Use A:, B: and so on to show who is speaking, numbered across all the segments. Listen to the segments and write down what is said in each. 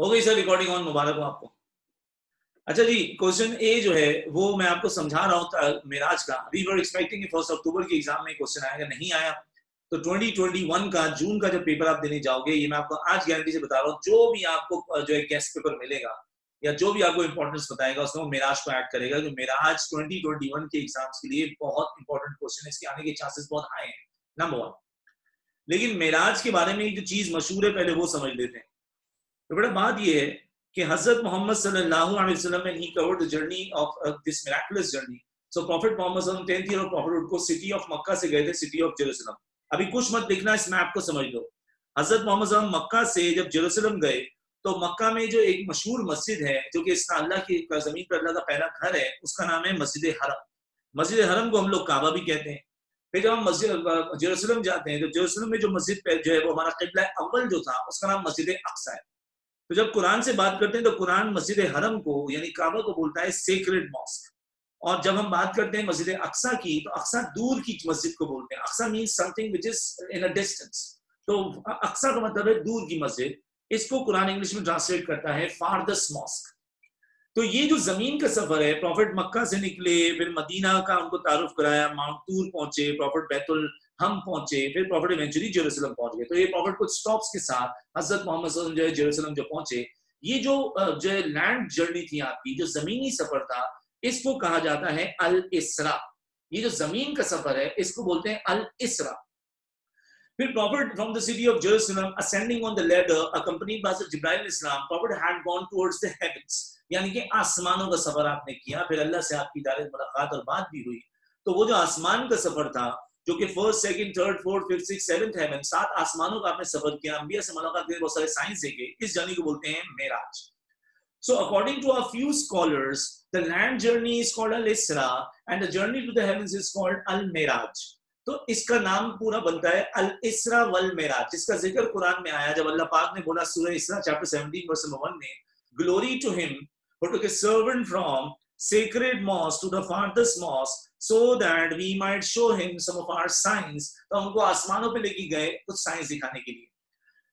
A: हो गई sir recording on मुबारक हो आपको। अच्छा जी क्वेश्चन ए जो है, वो मैं आपको समझा रहा हूँ मेराज का। We were expecting first October के एग्ज़ाम में क्वेश्चन आएगा, नहीं आया। तो 2021 का जून का जब पेपर आप देने जाओगे, ये मैं आपको आज गारंटी से बता रहा हूँ, जो भी आपको जो है गेस्ट पेपर मिलेगा, या जो भी आपको इंपॉर्टेंस बताएगा, उसमें मेराज को ऐड करेगा। जो मेराज 2021 के एग्ज़ाम्स के लिए बहुत इंपॉर्टेंट क्वेश्चन है, इसके आने के चांसेस बहुत हाई हैं नंबर वन लेकिन मेराज के बारे में जो चीज़ मशहूर है, पहले वो समझ लेते हैं। तो बड़ा बात यह है कि हज़रत Mohammad journey of this miraculous journey so prophet Mohammad सल्लल्लाहु 10th ईयर सिटी ऑफ़ मक्का से गए थे सिटी ऑफ़ जेरूसलम अभी कुछ मत लिखना इस मैप को समझ लो। हज़रत मोहम्मद मक्का से जब जेरूसलम गए तो मक्का में जो एक मशहूर मस्जिद है, जो कि इसका अल्लाह की ज़मीन पर अल्लाह का पहला घर है, उसका नाम है मस्जिद हरम। मस्जिद हरम को हम लोग काबा भी कहते हैं। फिर जब हम मस्जिद जेरूसलम जाते हैं तो जेरूसलम में जो मस्जिद जो है, वो हमारा किबला अव्वल जो था, उसका नाम मस्जिद अक्सा है। तो जब कुरान से बात करते हैं तो कुरान मस्जिद हरम को, यानी काबा को बोलता है सेक्रेड मॉस्क और जब हम बात करते हैं मस्जिद अक्सा की तो अक्सा दूर की मस्जिद को बोलते हैं। Aqsa mean something which is in a distance तो अक्सा का मतलब है दूर की मस्जिद। इसको कुरान इंग्लिश में ट्रांसलेट करता है फारदस मॉस्क तो ये जो ज़मीन का सफ़र है प्रॉफिट मक्का से निकले, फिर मदीना का उनको तारुफ कराया, माउंट टूर पहुँचे प्रॉफिट बैतुल हम पहुँचे, फिर प्रॉफिट इवेंचुअली जेरूसलम पहुँच गए। तो ये प्रॉफिट कुछ स्टॉप्स के साथ हज़रत मोहम्मद जो है जेरूसलम जो पहुँचे। ये जो जो लैंड जर्नी थी आपकी, जो जमीनी सफ़र था, इसको कहा जाता है अल इसरा ये जो ज़मीन का सफ़र है, इसको बोलते हैं अल इसरा फिर prophet from the city of Jerusalem ascending on the ladder accompanied by Jibrail Islam prophet had gone towards the heavens यानी कि आसमानों का सफ़र आपने किया। फिर अल्लाह से आपकी डायरेक्ट मुलाकात और बात भी हुई। तो वो जो आसमान का सफ़र था जो कि first second third fourth fifth six seventh heaven सात आसमानों का आपने सफ़र किया अंबिया से मुलाकात करके बहुत सारे साइंस देखे। इस जर्नी को बोलते हैं Meraj. So according to a few scholars, the land journey is called al-Isra and the journey to the heavens is called al-Miraj. तो इसका नाम पूरा बनता है अल इसरा वल मेराज जिसका ज़िक्र कुरान में आया जब अल्लाह पाक ने बोला सूरह इसरा चैप्टर 17 वर्स नंबर 1 में glory to him who took a servant from sacred mosque to the farthest mosque so that we might show him some of our signs तो हमको आसमानों पे लेके गए कुछ साइंस दिखाने के लिए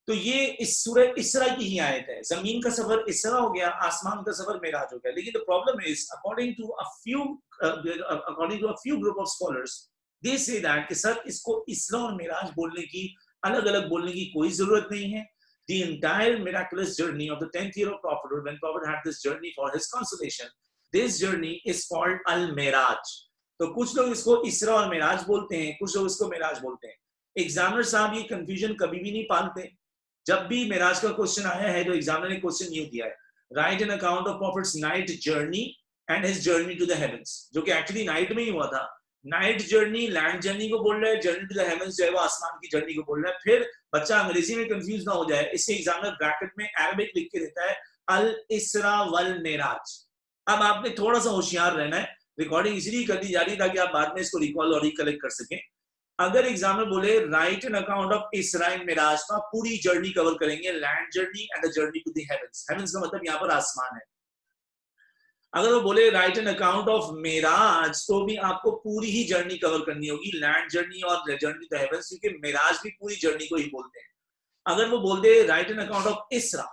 A: तो ये इस सूरह इसरा की ही आयत है ज़मीन का सफ़र इसरा हो गया आसमान का सफ़र मेराज हो गया लेकिन the problem is according to a few according to a few group of scholars they say that कि सर इसको इसरा और मेराज बोलने की अलग अलग बोलने की कोई ज़रूरत नहीं है the entire miraculous journey of the 10th year of prophethood, when Prophet had this journey for his consolation, this journey is called Al Miraj. तो कुछ लोग इसको इसरा और मेराज बोलते हैं, कुछ लोग इसको मेराज बोलते हैं। एग्जामिनर साहब ये कंफ्यूजन कभी भी नहीं पालते। जब भी मेराज का क्वेश्चन आया है तो एग्जामिनर ने क्वेश्चन न्यू दिया है। Write an account of prophet's night journey and his journey to the heavens जो कि एक्चुअली नाइट में ही हुआ था। नाइट जर्नी लैंड जर्नी को बोल रहा है जर्नी टू द हेवंस जो है वो आसमान की जर्नी को बोल रहा है। फिर बच्चा अंग्रेज़ी में कंफ्यूज ना हो जाए इससे एग्जामिनर ब्रैकेट में अरबिक लिख के देता है अल इसरा वल मेराज अब आपने थोड़ा सा होशियार रहना है। रिकॉर्डिंग इसलिए कर दी जा रही ताकि आप बाद में इसको रिकॉल और रिकलेक्ट कर सकें। अगर एग्जामिनर बोले राइट एन अकाउंट ऑफ़ इसरा इन मेराज तो पूरी जर्नी कवर करेंगे। Land journey and the journey to the heavens का मतलब यहाँ पर आसमान है। अगर वो बोले write an account of Meraj तो भी आपको पूरी ही जर्नी कवर करनी होगी। लैंड जर्नी और जर्नी टू क्योंकि मेराज भी पूरी जर्नी को ही बोलते हैं। अगर वो बोल दे write an account of Isra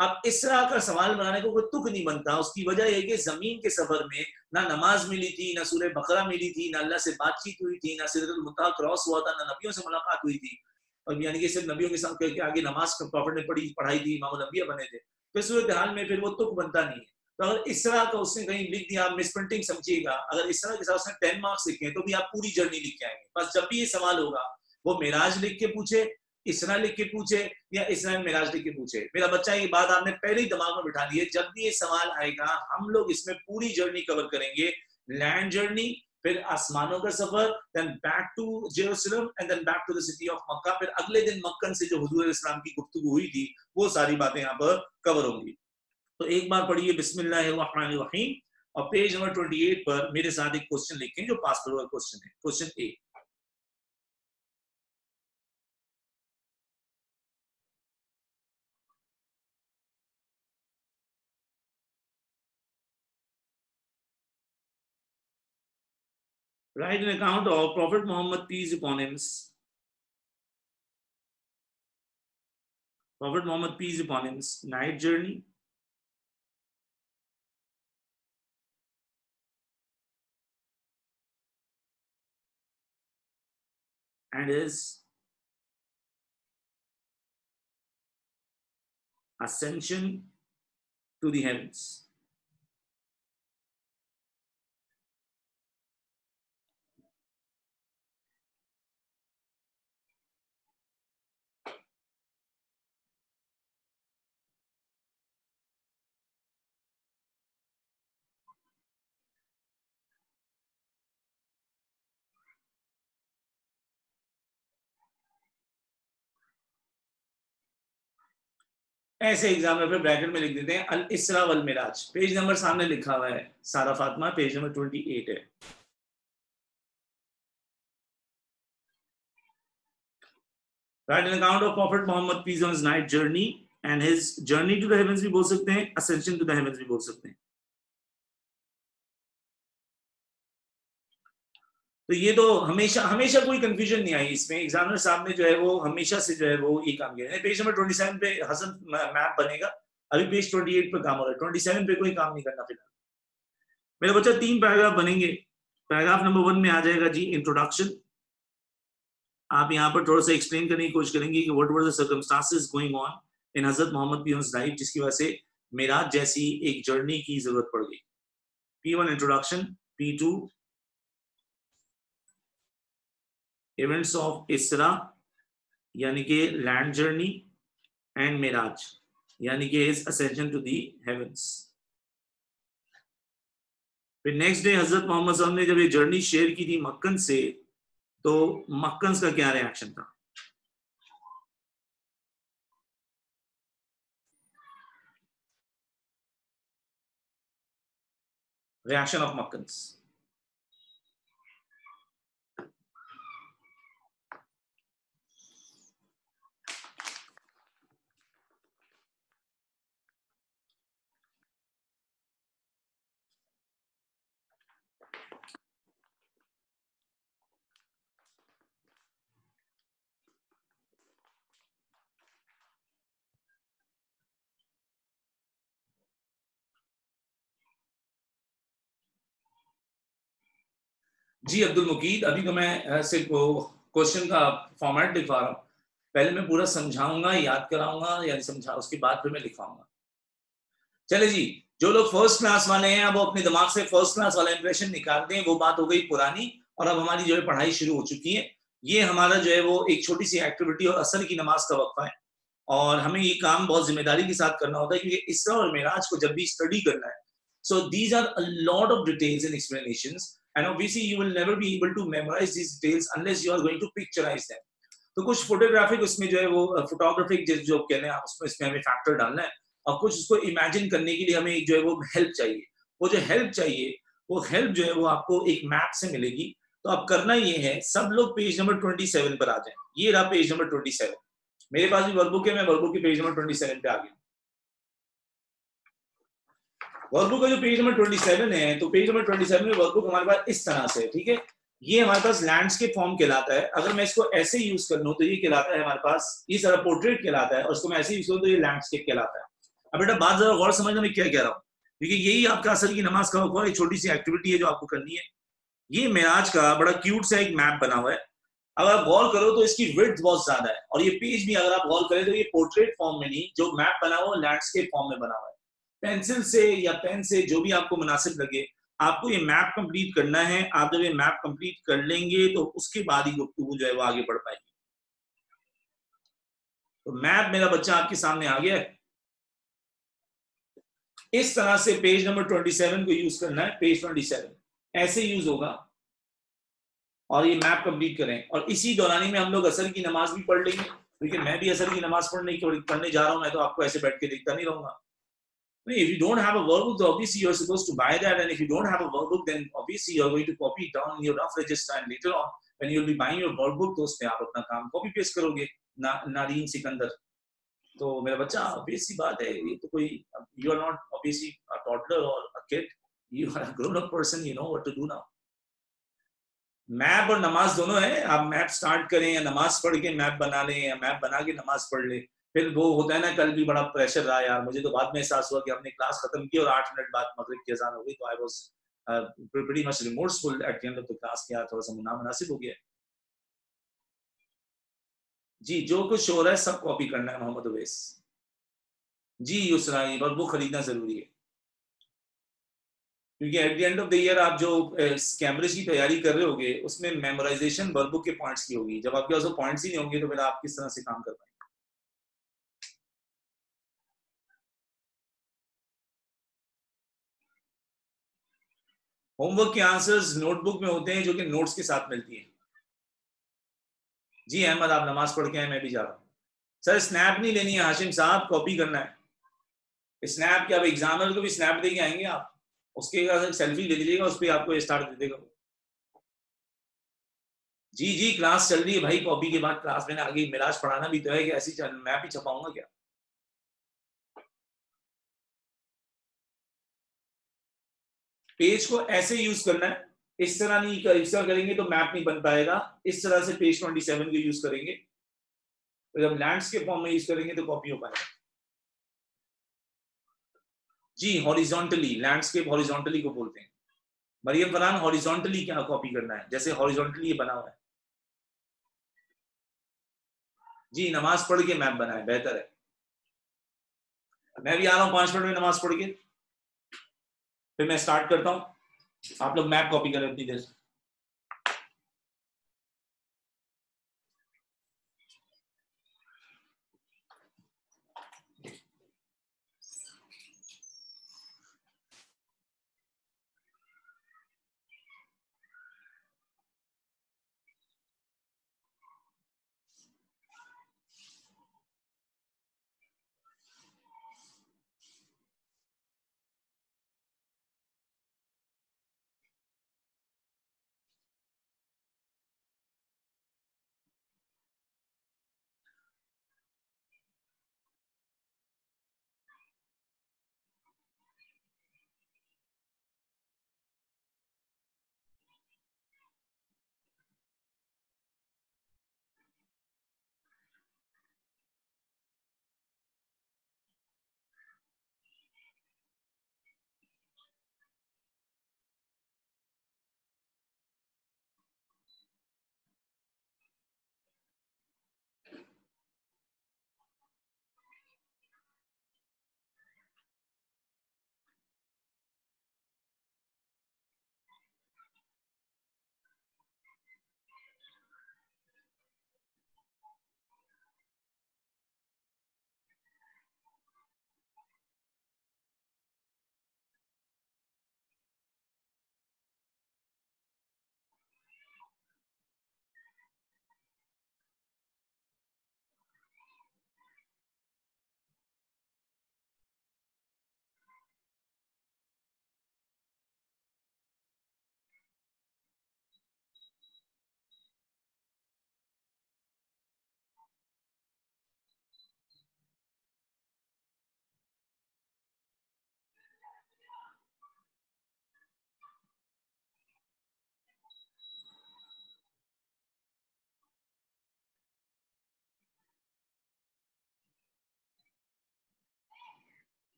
A: अब इसरा का सवाल बनाने को कोई तुक नहीं बनता। उसकी वजह यह कि ज़मीन के सफ़र में ना नमाज़ मिली थी, ना सूर्य बकरा मिली थी, ना अल्लाह से बातचीत हुई थी, ना सिरतुल क्रॉस हुआ था, ना नबियों से मुलाकात हुई थी। और यानी कि सिर्फ़ नबियों के साथ आगे नमाज़ प्रॉफिट ने पढ़ी, पढ़ाई थी, इमाम नबिया बने थे। तो सूरत हाल में फिर वो तुक बनता नहीं है। तो अगर इस तरह का उसने कहीं लिख दिया, आप मिस प्रिंटिंग समझिएगा। अगर इस तरह के साथ उसने टेन मार्क्स लिखे तो भी आप पूरी जर्नी लिख के आएँगे। बस जब भी ये सवाल होगा, वो मेराज लिख के पूछे इसरा लिख के पूछे या इसरा मेराज लिख के पूछे? मेरा बच्चा, ये बात आपने पहले ही दिमाग में बिठा ली है। जब भी ये सवाल आएगा, हम लोग इसमें पूरी जर्नी कवर करेंगे। लैंड जर्नी फिर आसमानों का सफ़र then back to Jerusalem and then back to the city of Mecca. फिर अगले दिन मक्कन से जो हजूर इस्लाम की गुफ्तगू हुई थी, वो सारी बातें यहाँ पर कवर होंगी। तो एक बार पढ़िए, बिस्मिल्लाहिर्रहमानिर्रहीम। और पेज नंबर 28 पर मेरे साथ एक क्वेश्चन लिखें, जो पास क्वेश्चन है। Question A write an account of Prophet Muhammad peace upon him Prophet Muhammad peace upon him's night journey. And his ascension to the heavens. ऐसे एग्ज़ाम्पल फिर ब्रैकेट में लिख देते हैं, अल इसरा वल मिराज। पेज नंबर सामने लिखा हुआ है, Sara Fatma page number twenty eight है write an account of prophet Mohammad Ps night journey and his journey to the heavens भी बोल सकते हैं असेंशन टू द हेवंस भी बोल सकते हैं। तो ये तो हमेशा हमेशा कोई कंफ्यूजन नहीं आई इसमें। एग्जामिनर साहब ने जो है वो हमेशा से जो है वो ये काम किया। पेज नंबर ट्वेंटी सेवन पे हसन मैप बनेगा। अभी पेज ट्वेंटी एट पे काम हो रहा है। ट्वेंटी सेवन पे कोई काम नहीं करना फ़िलहाल। मेरा बच्चा, तीन पैराग्राफ बनेंगे। पैराग्राफ नंबर वन में आ जाएगा जी इंट्रोडक्शन आप यहाँ पर थोड़ा सा एक्सप्लेन करने की कोशिश करेंगे कि what were the going on in हज़रत मोहम्मद पी लाइफ जिसकी वजह से मेराज जैसी एक जर्नी की ज़रूरत पड़ गई। P one introduction P two events of Isra यानी कि लैंड जर्नी एंड मेराज यानी कि is ascension to the heavens फिर नेक्स्ट डे हज़रत मोहम्मद ने जब ये जर्नी शेयर की थी मक्कन से तो मक्कन का क्या रिएक्शन था? Reaction of Meccans. जी, अब्दुल मुकीद, अभी तो मैं सिर्फ़ क्वेश्चन का फॉर्मेट लिखवा रहा हूँ। पहले मैं पूरा समझाऊँगा, याद कराऊँगा या समझा, उसके बाद फिर मैं लिखवाऊँगा। चले जी, जो लोग फ़र्स्ट क्लास वाले हैं, अब वो अपने दिमाग से फ़र्स्ट क्लास वाला इंप्रेशन निकाल दें वो बात हो गई पुरानी, और अब हमारी जो है पढ़ाई शुरू हो चुकी है। ये हमारा जो है वो एक छोटी सी एक्टिविटी और असल की नमाज़ का वक्फा है। और हमें ये काम बहुत ज़िम्मेदारी के साथ करना होता है, क्योंकि इसरा और मेराज को जब भी स्टडी करना है so these are a lot of details and explanations and obviously, you will never be able to memorize these details unless you are going to picturize them. तो कुछ फोटोग्राफिक उसमें जो है वो फोटोग्राफिक जो कहते हैं उसमें, इसमें हमें फैक्टर डालना है और कुछ उसको इमेजिन करने के लिए हमें जो है वो हेल्प चाहिए। वो जो हेल्प चाहिए, वो हेल्प जो है वो आपको एक मैप से मिलेगी। तो अब करना ये है, सब लोग पेज नंबर ट्वेंटी सेवन पर आ जाए। ये रहा पेज नंबर ट्वेंटी सेवन मेरे पास भी वर्कबुक है, मैं वर्कबुक के पेज नंबर ट्वेंटी सेवन पे आ गया वर्कबुक का जो पेज नंबर 27 है तो पेज नंबर 27 में वर्कबुक हमारे पास इस तरह से ठीक है? ये हमारे पास लैंडस्केप फॉर्म कहलाता है। अगर मैं इसको ऐसे यूज़ कर लूँ तो ये कहलाता है हमारे पास ये सारा पोर्ट्रेट कहलाता है, और इसको मैं ऐसे यूज़ करूँ तो ये लैंडस्केप कहलाता है। अब बेटा, बात जरा गौर समझना मैं क्या कह रहा हूँ? क्योंकि यही आपका असल की नमाज़ का वक्त एक छोटी सी एक्टिविटी है जो आपको करनी है। ये मेराज का बड़ा क्यूट सा एक मैप बना हुआ है। अगर आप गौर करो तो इसकी विड्थ बहुत ज़्यादा है, और ये पेज भी अगर आप गौर करें तो ये पोर्ट्रेट फॉर्म में नहीं, जो मैप बना हुआ लैंडस्केप फॉर्म में बना हुआ है। पेंसिल से या पेन से जो भी आपको मुनासिब लगे, आपको ये मैप कंप्लीट करना है। आप जब ये मैप कंप्लीट कर लेंगे तो उसके बाद ही गुफ्तु जो है वो आगे बढ़ पाएगी। तो मैप मेरा बच्चा आपके सामने आ गया है। इस तरह से पेज नंबर 27 को यूज़ करना है, पेज 27 ऐसे यूज़ होगा और ये मैप कंप्लीट करें। और इसी दौरानी में हम लोग असर की नमाज़ भी पढ़ लेंगे। क्योंकि मैं भी असर की नमाज़ पढ़ने की पढ़ने जा रहा हूँ, मैं तो आपको ऐसे बैठ के देखता नहीं रहूँगा। If you don't have a workbook, obviously you're supposed to buy that. And if you don't have a workbook, then obviously you're going to copy it down in your rough register. And later on, when you'll be buying your workbook, तो उसमें आप अपना copy paste करोगे ना नारीन सिकंदर तो मेरा बच्चा obviously बात है ये तो कोई you are not obviously a toddler और a kid you are a grown up person you know what to do now map और नमाज़ दोनों है आप मैप स्टार्ट करें या नमाज़ पढ़ के मैप बना लें या मैप बना के नमाज़ पढ़ लें फिर वो होता है ना, कल भी बड़ा प्रेशर रहा यार। मुझे तो बाद में एहसास हुआ कि हमने क्लास खत्म की और आठ मिनट बाद मगरिब की अजान हो गई तो I was pretty much remorseful at end of the class क्या थोड़ा सा नामुनासिब हो गया। जी, जो कुछ हो रहा है सब कॉपी करना है मोहम्मद अवैस। जी युसरा और वो खरीदना ज़रूरी है। क्योंकि at the end of the year आप जो कैमरे की तैयारी कर रहे होगे, उसमें मेमोराइजेशन वर्बुक के पॉइंट्स की होगी। जब आपके पास वो पॉइंट्स ही नहीं होंगे तो फिर आप किस तरह से काम कर पाएँगे? होमवर्क के आंसर्स नोटबुक में होते हैं जो कि नोट्स के साथ मिलती है। जी अहमद, आप नमाज़ पढ़ के आए, मैं भी जा रहा हूँ। सर स्नैप नहीं लेनी है, हाशिम साहब कॉपी करना है। स्नैप के क्या एग्जामिनर को भी स्नैप दे के आएँगे आप। उसके सेल्फी ले लीजिएगा, उस पर आपको स्टार्ट दे देगा जी जी क्लास चल रही है भाई कॉपी के बाद क्लास में आगे मिराज पढ़ाना भी तो है कि ऐसी मैं भी छपाऊँगा क्या? पेज को ऐसे यूज़ करना है। इस तरह नहीं कर, इस तरह करेंगे तो मैप नहीं बन पाएगा। इस तरह से पेज 27 को यूज़ करेंगे। तो जब लैंडस्केप फॉर्म में यूज़ करेंगे तो कॉपी हो पाएगा। जी हॉरिजॉन्टली लैंडस्केप हॉरिजॉन्टली को बोलते हैं। मरियम फरहान हॉरिजॉन्टली क्या कॉपी करना है? जैसे हॉरिजॉन्टली बना हुआ है। जी नमाज़ पढ़ के मैप बनाए बेहतर है। मैं भी आ रहा हूँ पाँच मिनट में नमाज़ पढ़ के। फिर मैं स्टार्ट करता हूँ। आप लोग मैप कॉपी करें अपनी देर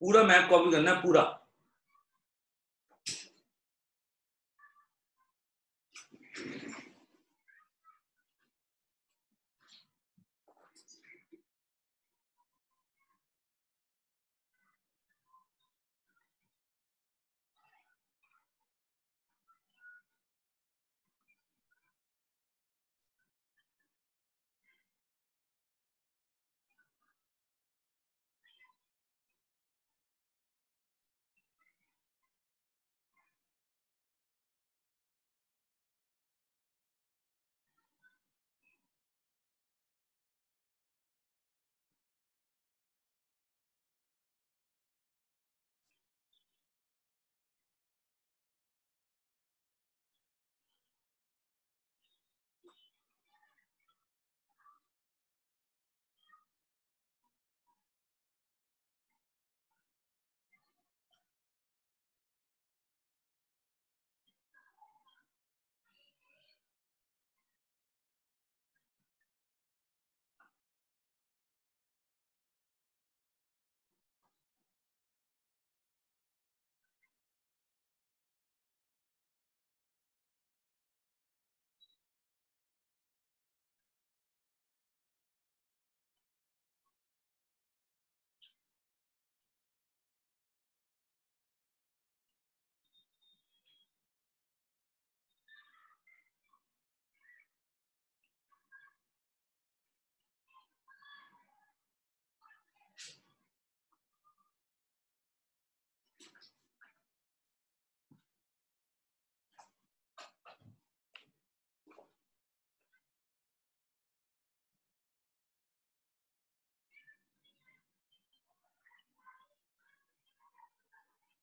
A: पूरा मैप कॉपी करना है पूरा।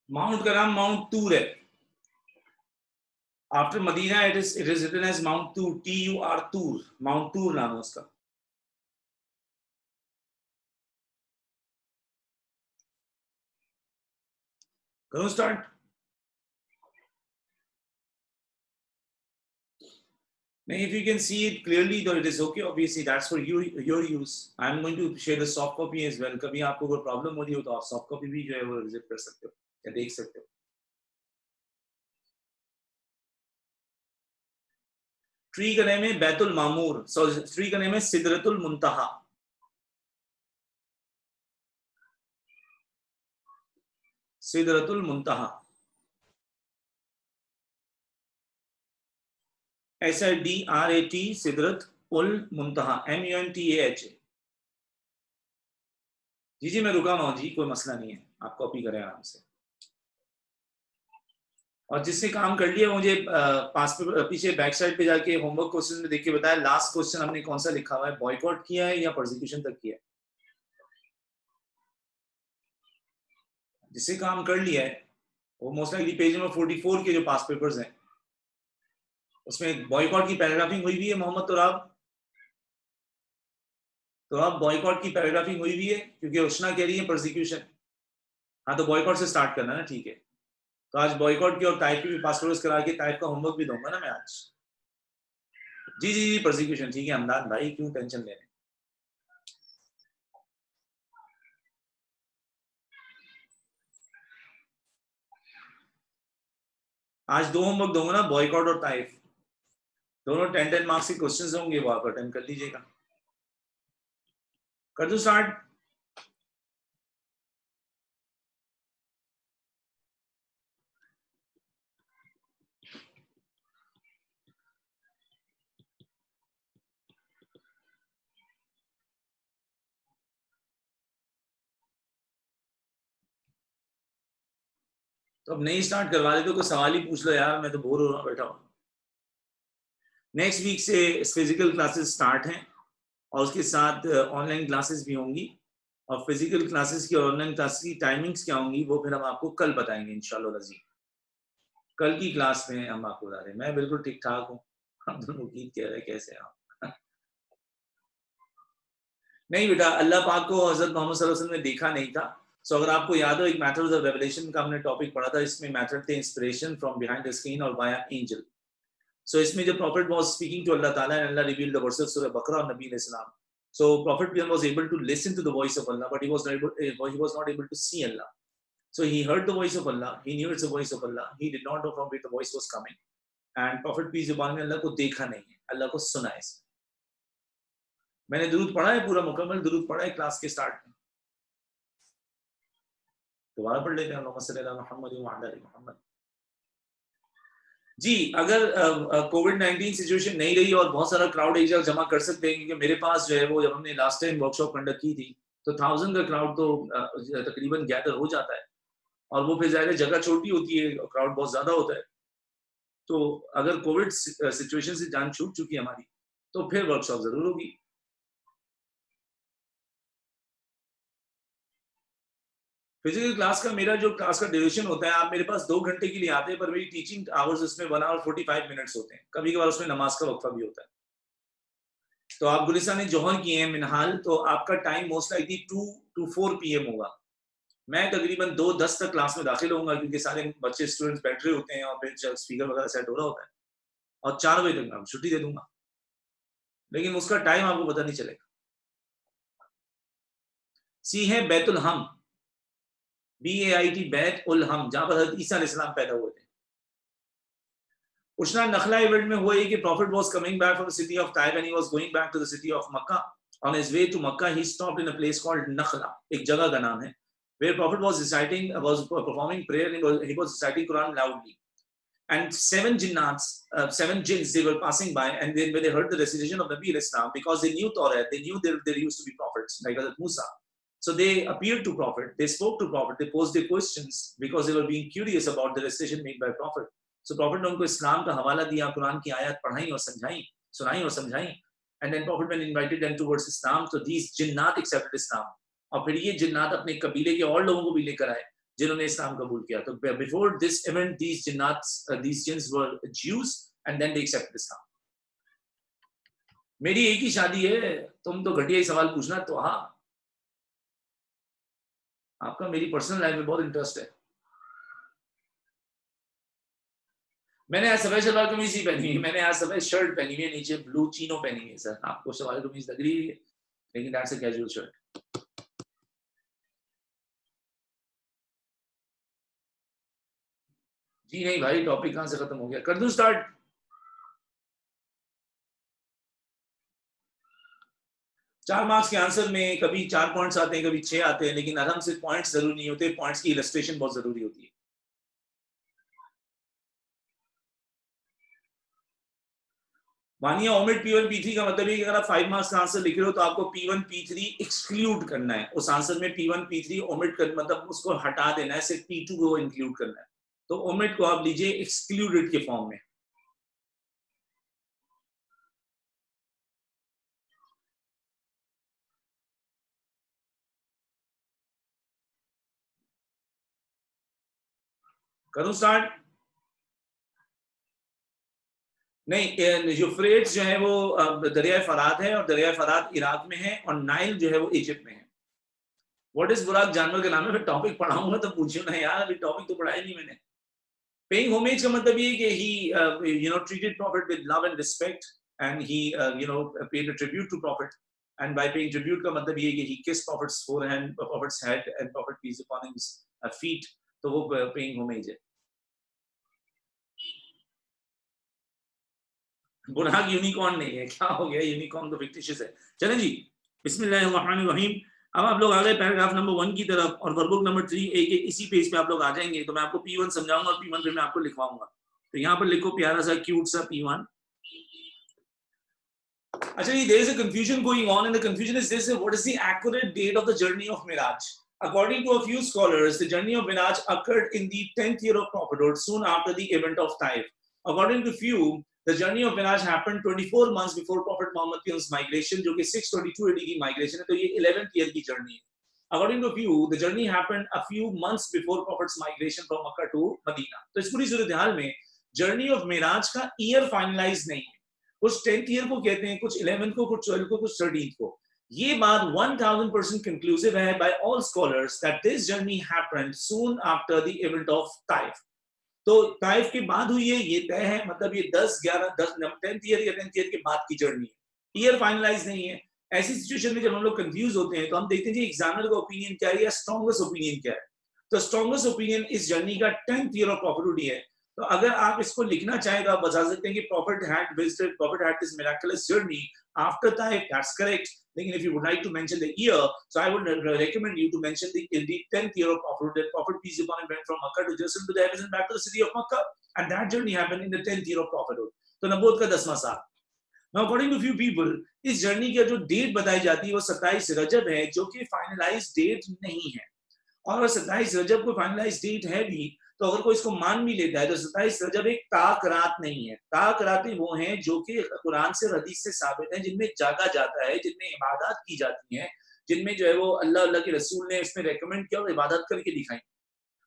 A: माउंट का नाम माउंट टूर है after Medina it is it is written as mount Tur T U R Tur mount Tur नाम है उसका करूँ start Now, if you can see it clearly, though it is okay. Obviously, that's for your your use. I'm going to share the soft copy as well. कभी आपको कोई problem हो रही हो तो आप soft copy भी जो है वो visit कर सकते हो या देख सकते हो? ट्री का नेम है बैतुल मामूर सो ट्री का नेम है सिदरतुल मुंतहा। सिदरतुल मुंतहा। S I D R A T सिदरत ul Muntaha M U N T H जी जी, मैं रुका हुआ जी, कोई मसला नहीं है आप कॉपी करें आराम से। और जिसने काम कर लिया मुझे पास पीछे बैक साइड पे जाके होमवर्क क्वेश्चन में देख के बताया लास्ट क्वेश्चन हमने कौन सा लिखा हुआ है? बॉयकॉट किया है या प्रोसिक्यूशन तक किया है? जिससे काम कर लिया है, वो मोस्ट लाइकली पेज नंबर 44 के जो पास पेपर्स हैं, उसमें बॉयकॉट की पैराग्राफिंग हुई भी है, मोहम्मद तुराब। तो अब बॉयकॉट की पैराग्राफिंग हुई भी है, क्योंकि उष्णा कह रही है प्रोसिक्यूशन हाँ तो बॉयकॉट से स्टार्ट करना ना, ठीक है। तो आज बॉयकॉट की और टाइप की भी पासवर्ड करा के टाइप का होमवर्क भी दूँगा ना मैं आज। जी जी जी प्रोसिक्यूशन ठीक है अमदान भाई, क्यों टेंशन ले रहे आज दो होमवर्क दूँगा ना बॉयकॉट और टाइप दोनों टेन टेन मार्क्स के क्वेश्चंस होंगे वो आप अटेंड कर लीजिएगा। कर दो स्टार्ट तो अब नहीं स्टार्ट करवा रहे तो कोई सवाल ही पूछ लो यार मैं तो बोर हो रहा बैठा हूँ। नेक्स्ट वीक से फ़िज़िकल क्लासेस स्टार्ट हैं और उसके साथ ऑनलाइन uh, क्लासेस भी होंगी और फ़िज़िकल क्लासेस की ऑनलाइन क्लासेस की टाइमिंग्स क्या होंगी वो फिर हम आपको कल बताएँगे इनशाला नजीर कल की क्लास में हम आपको बता रहे हैं। मैं बिल्कुल ठीक ठाक हूँ। अब्दुल मुकीद कह रहे हैं कैसे आप? नहीं बेटा अल्लाह पाक को हज़रत मोहम्मद ने देखा नहीं था। सो अगर आपको याद हो, एक मैथड ऑफ़ रेवलेशन का हमने टॉपिक पढ़ा था, इसमें मैथड थे inspiration from behind the screen और बाय एंजल सो इसमें जो prophet was speaking to Allah ताला and Allah revealed the verse of सूरह बकरा और नबी अलैहिस्सलाम so prophet was able to listen to the voice of Allah but he was not he was not able to see Allah he heard the voice of Allah. He knew it's the voice of Allah. He did not know from where the voice was coming. And Prophet peace be upon him Allah को देखा नहीं है, अल्लाह को सुना है मैंने दुरूद पढ़ा है पूरा मुकम्मल, दुरूद पढ़ा है क्लास के स्टार्ट में दोबारा पढ़ लेते हैं जी, अगर कोविड नाइनटीन सिचुएशन नहीं रही और बहुत सारा क्राउड एक जगह जमा कर सकते हैं, क्योंकि मेरे पास जो है वो जब हमने लास्ट टाइम वर्कशॉप कंडक्ट की थी तो थाउज़ेंड का क्राउड तो तकरीबन गैदर हो जाता है। और वो फिर ज़ाहिर जगह छोटी होती है क्राउड बहुत ज़्यादा होता है। तो अगर कोविड सिचुएशन से जान छूट चुकी है हमारी तो फिर वर्कशॉप ज़रूर होगी। फ़िज़िकल क्लास का मेरा जो क्लास का ड्यूरेशन होता है, आप मेरे पास दो घंटे के लिए आते हैं, पर मेरी टीचिंग आवर्स उसमें one hour forty five minutes होते हैं। कभी कभार उसमें नमाज़ का वक्फा भी होता है। तो आप गुलिसा ने जौहर किए हैं मिनहाल तो आपका time most likely to two four P होगा। मैं तकरीबन दो दस तक क्लास में दाखिल होऊँगा, क्योंकि सारे बच्चे स्टूडेंट्स बैठ रहे होते हैं और फिर स्पीकर वगैरह सेट हो रहा होता है। और चार बजे तक मैं छुट्टी दे दूँगा। लेकिन उसका टाइम आपको पता नहीं चलेगा। सी है बैतुल हम। बी ए आई टी बैत उल हम जहाँ पर हज़रत ईसा इस्लाम पैदा हुए थे उशना नखला इवेंट में हुआ कि prophet was coming back from the city of Taif and he was going back to the city of Mecca on his way to Mecca he stopped in a place called Nakhla एक जगह का नाम है where prophet was reciting was performing prayer and he was reciting quran loudly and seven jinnats uh, seven jinns they were passing by and then when they heard the recitation of Nabi Islam because they knew Torah they knew there, there used to be prophets like Hazrat Musa So they appealed to Prophet, they spoke to Prophet, they posed their questions because they were being curious about the recitation made by Prophet. So Prophet ने उनको इस्लाम का हवाला दिया कुरान की आयत पढ़ाई और समझाई सुनाई और समझाई and then Prophet when invited them towards Islam so these jinnat accepted Islam और फिर ये जिन्नात अपने कबीले के और लोगों को भी लेकर आए जिन्होंने इस्लाम कबूल किया तो this event these jinnats uh, these jinns were Jews and then they accepted Islam मेरी एक ही शादी है तुम तो घटिया ही सवाल पूछना तो हाँ आपका मेरी पर्सनल लाइफ में बहुत इंटरेस्ट है। मैंने आज सफ़ेद शलवार कमीज ही पहनी है। मैंने आज सफ़ेद शर्ट पहनी है, नीचे ब्लू चीनो पहनी है सर आपको सवाल कमीज लग रही है, लेकिन दैट्स अ कैजुअल शर्ट जी नहीं भाई टॉपिक कहाँ से खत्म हो गया? कर दू स्टार्ट चार मार्क्स के आंसर में कभी चार पॉइंट्स आते हैं, कभी छह आते हैं, लेकिन आराम से पॉइंट्स ज़रूरी नहीं होते पॉइंट्स की इलस्ट्रेशन बहुत ज़रूरी होती है। मानिए omit P one P three का मतलब है कि अगर आप फाइव मार्क्स का आंसर लिख रहे हो तो आपको P one P three exclude करना है। उस आंसर में P one P three omit कर मतलब उसको हटा देना है, सिर्फ़ पी टू को इंक्लूड करना है। तो ओमिट को आप लीजिए एक्सक्लूडेड के फॉर्म में। करूँ स्टार्ट नहीं यूफ्रेट्स जो है वो दरिया फराद है और दरिया फराद इराक में है और नाइल जो है वो इजिप्ट में है। व्हाट इज़ बुराक जानवर के नाम फिर टॉपिक पढ़ाऊँगा तो पूछियो ना यार, अभी टॉपिक तो पढ़ाया नहीं मैंने। पेइंग होमेज का मतलब ये कि he you know treated prophet with love and respect and he you know paid a tribute to prophet and by paying tribute का मतलब ये कि he kiss prophet's forehead prophet's head and prophet peace upon his feet तो वो paying homage है। बुराग unicorn नहीं है। क्या हो गया? यूनिकॉर्न तो फिक्टिशियस है। चलें जी। बिस्मिल्लाहमान अब आप लोग आ गए पैराग्राफ नंबर वन की तरफ़ और वर्बुक नंबर थ्री एक एक इसी पेज पे आप लोग आ जाएँगे तो मैं आपको पी वन समझाऊँगा और पी वन फिर मैं आपको लिखवाऊँगा। तो यहाँ पर लिखो प्यारा सा क्यूट सा पी वन अच्छा ये is a confusion going on and the confusion is this what is the accurate date of the journey of Miraj according to a few scholars the journey of Miraj occurred in the 10th year of prophet soon after the event of Taif according to few The journey of Minaj happened 24 months before Prophet Muhammad Muhammad's migration, जो कि 622 AD की migration है तो ये 11th year की journey है. According to few, the journey happened a few months before Prophet's migration from Makkah to Medina. तो इस पूरी सूरत हाल में जर्नी ऑफ़ मिराज का ईयर फाइनलाइज नहीं है कुछ टेंथ ईयर को कहते हैं कुछ इलेवेंथ को कुछ ट्वेल्थ को कुछ थर्टींथ को ये बात 1000 परसेंट कंक्लूसिव है by all scholars that this journey happened soon after the event of Taif तो ताइफ के बाद हुई है ये तय है मतलब ये दस, ग्यारह, दस टेंथ ईयर या टेंथ ईयर के बाद की जर्नी है। ईयर फाइनलाइज नहीं है। ऐसी सिचुएशन में जब हम लोग कंफ्यूज होते हैं तो हम देखते हैं जी एग्जामिनर का ओपिनियन क्या है या स्ट्रॉन्गेस्ट ओपिनियन क्या है। तो स्ट्रॉन्गेस्ट ओपिनियन इस जर्नी का टेंथ ईयर ऑफ़ प्रॉफिटुडी है। तो अगर आप इसको लिखना चाहें तो आप बता सकते हैं कि prophet had visited prophet had this miraculous journey after that's correct लेकिन if you would like to mention the year so i would recommend you to mention the the 10th year of prophet that prophet peace upon him went from makkah to jerusalem to the heavens and back to the city of makkah and that journey happened in the 10th year of prophethood तो नबूत का दसवां साल Now, according to few people, इस journey का जो date बताई जाती है वो 27 रजब है जो कि फाइनलाइज डेट नहीं है और अगर 27 रजब को फाइनलाइज डेट है भी तो अगर कोई इसको मान भी लेता है तो सत्ताईस रजब एक ताक रात नहीं है, ताक रातें वो हैं जो कि कुरान से, हदीस से साबित हैं, जिनमें जागा जाता है, जिनमें इबादत की जाती हैं, जिनमें जो है वो अल्लाह अल्लाह के रसूल ने इसमें रेकमेंड किया और इबादत करके दिखाई।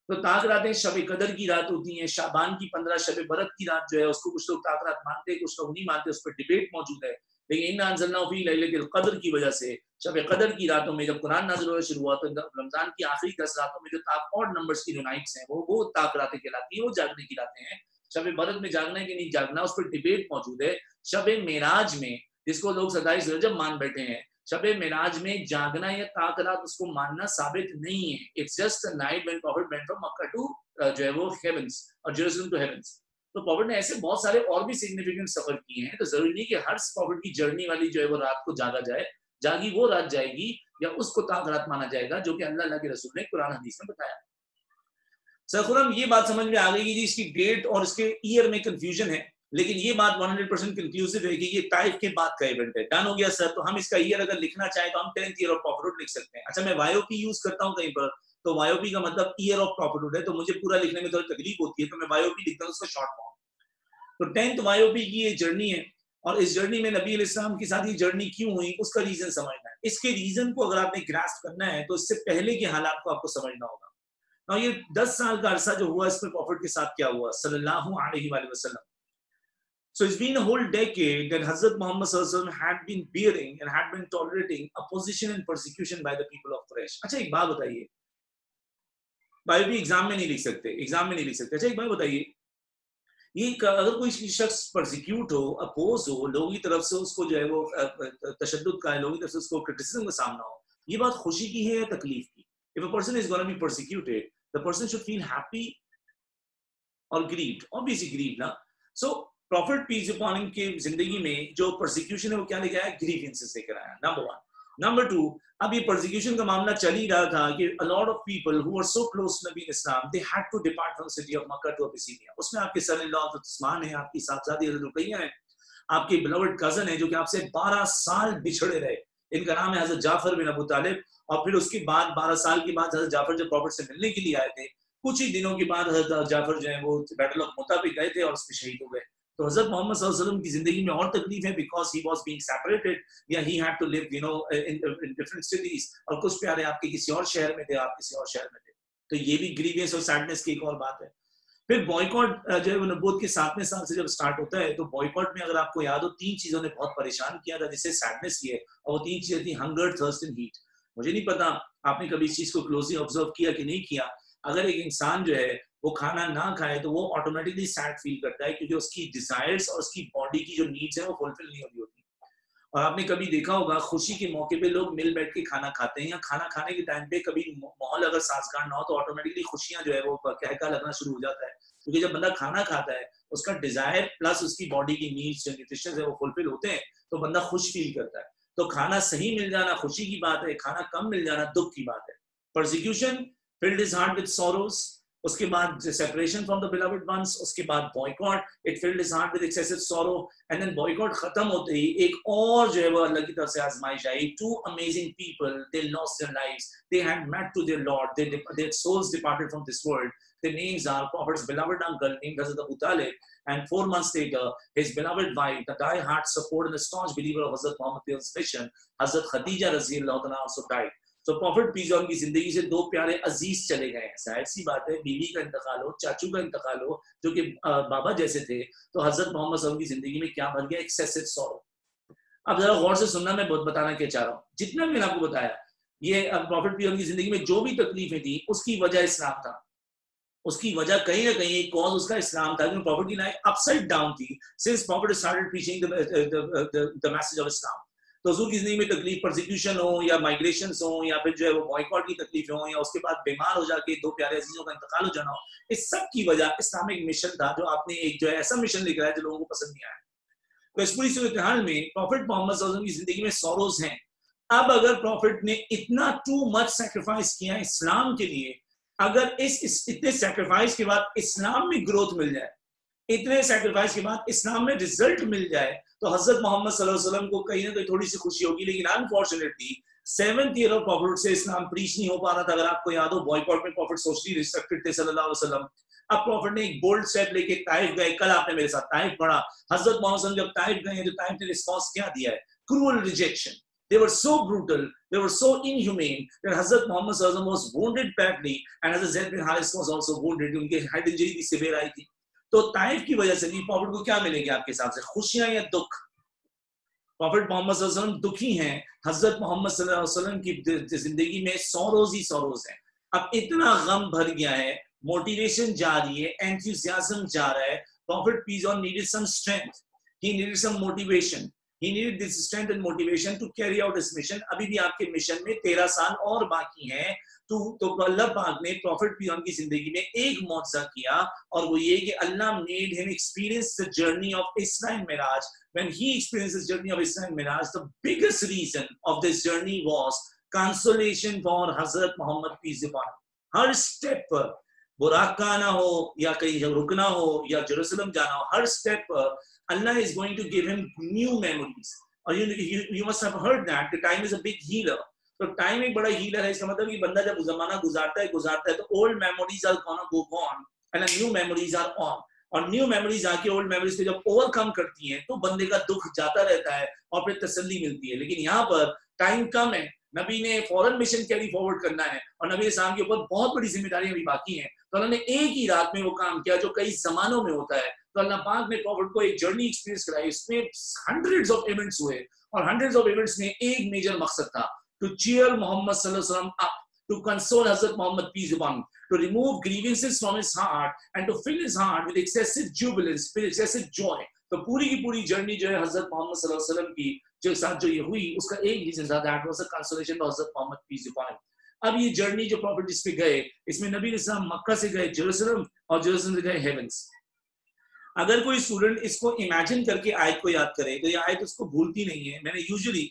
A: तो ताक रातें शब कदर की रात होती हैं, शाबान की पंद्रह शब बरत की रात जो है, उसको कुछ लोग ताक रात मानते हैं, कुछ लोग नहीं मानते, उस पर डिबेट मौजूद है। लेकिन इन कदर की वजह से शब कदर की रातों में जब कुरान नाजिल होना शुरू हुआ तो रमज़ान की आखिरी दस रातों में जो ताक और नंबर्स की जो नाइट्स हैं, वो वो ताक रातें कहलाती है, वो जागने की रातें हैं। शब बरत में जागना है कि नहीं जागना, उस पर डिबेट मौजूद है। शब मेराज में, जिसको लोग सताईस रजब मान बैठे हैं शब मेराज में जागना या ताक रात उसको मानना साबित नहीं है। It's just night when prophet Mecca to जो है वो हेवंस और जेरूसलम टू हेवंस तो प्रॉफिट ने ऐसे बहुत सारे और भी सिग्निफिकेंट सफ़र किए हैं। तो ज़रूरी नहीं कि हर प्रॉफिट की जर्नी वाली जो है वो रात को जागा जाए, जागी वो रात जाएगी या उसको ताक रात माना जाएगा, जो कि अल्लाह के रसूल ने कुरान हदीस में बताया। सर ये बात समझ में आ गई कि इसकी डेट और इसके ईयर में कंफ्यूजन है, लेकिन ये बात 100 परसेंट कंक्लूसिव है कि ये टाइप के बाद का इवेंट है। डन हो गया सर तो हम इसका ईयर अगर लिखना चाहें तो हम टेंथ ईयर ऑफ़ प्रॉफिट लिख सकते हैं। अच्छा मैं वायोपी यूज़ करता हूँ कहीं पर तो वायोपी का मतलब ईयर ऑफ़ प्रॉफिट है तो मुझे पूरा लिखने में थोड़ी तकलीफ़ होती है तो मैं वायोपी लिखता हूँ, उसका शॉर्ट फॉर्म तो टेंथ वायोपी की ये जर्नी है, और इस जर्नी में नबी इस्लाम के साथ ये जर्नी क्यों हुई, उसका रीजन समझना है। इसके रीजन को अगर आपने ग्रास्प करना है तो इससे पहले के हालात को आपको समझना होगा। और ये दस साल का अरसा जो हुआ, इसमें प्रॉफिट के साथ क्या हुआ? सल्लल्लाहु अलैहि वसल्लम। So, it's been a whole decade that Hazrat Muhammad had been bearing and had been tolerating opposition and persecution by the people of Quraysh. अच्छा एक बात बताइए। भाई एग्ज़ाम में नहीं लिख सकते, एग्ज़ाम में नहीं लिख सकते। अच्छा एक बात बताइए। ये अगर कोई शख्स परसिक्यूट हो अपोज हो, लोगों की तरफ़ से उसको जो है वो तशद का है, लोगों की तरफ़ से उसको क्रिटिसिज्म का सामना हो, ये बात खुशी की है या तकलीफ़ की? If a person is gonna be persecuted the person should feel happy और ग्रीव्ड ऑब्वियसली ग्रीव्ड ना। सो प्रॉफिट पीस अपॉन की ज़िंदगी में जो प्रोसिक्यूशन है, वो क्या लेकर आया? ग्रीवेंसेस लेकर आया नंबर वन नंबर टू अब ये परसिक्यूशन का मामला चल ही रहा था कि lot of people who were so close to Nabi Islam, they had to depart from the city of Makkah to उसमें आपके सन इन लॉ उस्मान है, आपकी साहबजादी हज़रत रुकैया है, आपके बिलवर्ड कज़न है जो कि आपसे 12 साल बिछड़े रहे। इनका नाम है हज़रत जाफ़र बिन अबू तालिब, और फिर उसके बाद 12 साल के बाद हज़रत जाफ़र जब प्रॉफिट से मिलने के लिए आए थे, कुछ ही दिनों के बाद हज़रत जाफ़र जो है वो बैटल ऑफ़ मुता पे गए थे और उसमें शहीद हो गए। तो हज़रत मोहम्मद की ज़िंदगी में और तकलीफ़ है because he was being separated या he had to live you know in different cities और कुछ प्यारे आपके किसी और शहर में थे, आप किसी और शहर में थे। तो ये भी ग्रीवियस और सैडनेस की एक और बात है। फिर बॉयकॉट जो है नबूत के सातवें साल से जब स्टार्ट होता है तो बॉयकॉट में अगर आपको याद हो, तीन चीज़ों ने बहुत परेशान किया था, जिससे सैडनेस की है। और वो तीन चीज़ें थी हंगर थर्स्ट एंड हीट मुझे नहीं पता, आपने कभी इस चीज़ को क्लोजली ऑब्ज़र्व किया कि नहीं किया? अगर एक इंसान जो है वो खाना ना खाए तो वो ऑटोमेटिकली सैड फील करता है क्योंकि उसकी डिजायर्स और उसकी बॉडी की जो नीड्स है वो फुलफिल नहीं होती होती। और आपने कभी देखा होगा, खुशी के मौके पे लोग मिल बैठ के खाना खाते हैं या खाना खाने के टाइम पे कभी माहौल अगर साजगार ना हो तो ऑटोमेटिकली खुशियाँ जो है वो कहका लगना शुरू हो जाता है। क्योंकि जब बंदा खाना खाता है, उसका डिज़ायर प्लस उसकी बॉडी की नीड्स जो न्यूट्रिशन है वो फुलफिल होते हैं तो बंदा खुश फील करता है। तो खाना सही मिल जाना खुशी की बात है, खाना कम मिल जाना दुख की बात है। Persecution filled is heart with sorrows उसके बाद separation from the beloved ones उसके बाद boycott it filled his heart with excessive sorrow and then boycott खत्म होते ही एक और जो है वो अल्लाह की तरफ़ से आजमाइश आई two amazing people they lost their lives they had met to their lord they their souls departed from this world their names are prophet's beloved uncle named Hazrat Abu Talib and four months later his beloved wife the die-hard support and staunch believer of Hazrat Muhammad's mission Hazrat Khadija radhiyallahu anha also died तो prophet पीजॉन की ज़िंदगी से दो प्यारे अज़ीज़ चले गए हैं। ज़ाहिर सी बात है, बीवी का इंतकाल हो, चाचू का इंतकाल हो, जो कि बाबा जैसे थे तो हज़रत मोहम्मद सलम की ज़िंदगी में क्या भर गया? एक्सेसिव सॉरो अब जरा गौर से सुनना, मैं बहुत बताना क्या चाह रहा हूँ। जितना भी मैंने आपको बताया, ये प्रॉफिट पीजॉन की ज़िंदगी में जो भी तकलीफें थी, उसकी वजह इस्लाम था। उसकी वजह कहीं ना कहीं कॉज उसका इस्लाम था। क्योंकि प्रॉफिट की लाइफ अपसाइड डाउन थी since prophet started preaching the message of Islam तो हजूर की ज़िंदगी में तकलीफ़ प्रोसिक्यूशन हो या माइग्रेशन हो या फिर जो है वो बॉयकॉट की तकलीफ़ हो या उसके बाद बीमार हो जाके दो प्यारे अजीजों का इंतकाल हो जाना हो इस सब की वजह इस्लामिक मिशन था जो आपने एक जो है ऐसा मिशन लिखा है जो लोगों को पसंद नहीं आया। तो इस पूरी सूरत हाल में प्रॉफिट मोहम्मद की ज़िंदगी में सौरोज हैं। अब अगर प्रॉफिट ने इतना टू मच सेक्रीफाइस किया इस्लाम के लिए अगर इस, इस इतने सेक्रीफाइस के बाद इस्लाम में ग्रोथ मिल जाए इतने सेक्रीफाइस के बाद इस्लाम में रिज़ल्ट मिल जाए तो हज़रत मोहम्मद वसल्लम को कहीं ना कहीं थोड़ी सी खुशी होगी लेकिन unfortunately seventh year of prophet से इस्लाम प्रीच नहीं हो पा रहा था। अगर आपको याद हो बॉयकॉट में प्रॉफिट सोशली रिस्ट्रिक्टेड थे सल्लल्लाहु अलैहि वसल्लम। अब प्रॉफिट ने एक बोल्ड स्टेप लेके ताइफ गए। कल आपने मेरे साथ ताइफ पढ़ा। हज़रत मोहम्मद जब ताइफ गए तो ताइफ ने रिस्पॉन्स क्या दिया है? Cruel rejection They were so brutal, they were so inhumane that Hazrat Muhammad was wounded badly and Hazrat Zaid bin Haris was also wounded. उनके head injury भी severe आई थी। तो ताइफ की वजह से भी प्रॉफिट को क्या मिलेगी आपके हिसाब से? खुशियाँ या दुख? प्रॉफिट मोहम्मद दुखी हैं। हज़रत मोहम्मद की ज़िंदगी में सौ रोज ही सौ रोज है। अब इतना गम भर गया है मोटिवेशन जा रही है एंथुजियाज्म जा रहा है prophet peace on needed some strength he needed some motivation he needed this strength and motivation to carry out this mission अभी भी आपके मिशन में तेरह साल और बाकी हैं। तू तो अल्लाह पाक ने प्रॉफिट पियोन की ज़िंदगी में एक मुआवजा किया और वो ये कि Allah made him experience the journey of इस्लाइन Miraj when he experience the journey of इस्लाइन Miraj the biggest reason of this journey was consolation for हज़रत मोहम्मद पी जिबान हर स्टेप पर बुराक का आना हो या कहीं रुकना हो या जरूसलम जाना हो, हर स्टेप पर Allah is going to give him new memories और you you must have heard that the time is a big healer तो टाइम एक बड़ा हीलर है, इसका मतलब कि बंदा जब जमाना गुजारता है गुजारता है तो old memories are gonna go gone and new memories are on और न्यू मेमोरीज आके ओल्ड मेमोरीज को जब ओवरकम करती हैं तो बंदे का दुख जाता रहता है और फिर तसल्ली मिलती है। लेकिन यहाँ पर टाइम कम है। नबी ने फॉरन मिशन कैरी फॉरवर्ड करना है और नबी इस्लाम के ऊपर बहुत बड़ी जिम्मेदारियाँ भी बाकी हैं। तो उन्होंने एक ही रात में वो काम किया जो कई जमानों में होता है। तो अल्लाह पाक ने प्रॉफिट को एक जर्नी एक्सपीरियंस कराई। इसमें हंड्रेड्स ऑफ़ इवेंट्स हुए और हंड्रेड्स ऑफ़ इवेंट्स में एक मेजर मकसद था। To cheer Muhammad sallallahu up, to console Hazrat Muhammad peace upon him, to remove grievances from his heart and to fill his heart with excessive jubilance, with excessive joy. तो पूरी की पूरी journey जो है हज़रत मोहम्मद सल्लल्लाहु अलैहि वसल्लम की जो साथ जो ये हुई उसका एक रीजन था that was a consolation for हज़रत मोहम्मद पीस अपॉन अब ये जर्नी जो प्रॉपर्टी पे गए इसमें नबी इस्लाम मक्का से गए जेरूसलम और जेरूसलम से गए हेवंस अगर कोई स्टूडेंट इसको इमेजिन करके आयत को याद करे तो ये आयत उसको भूलती नहीं है। मैंने यूजुअली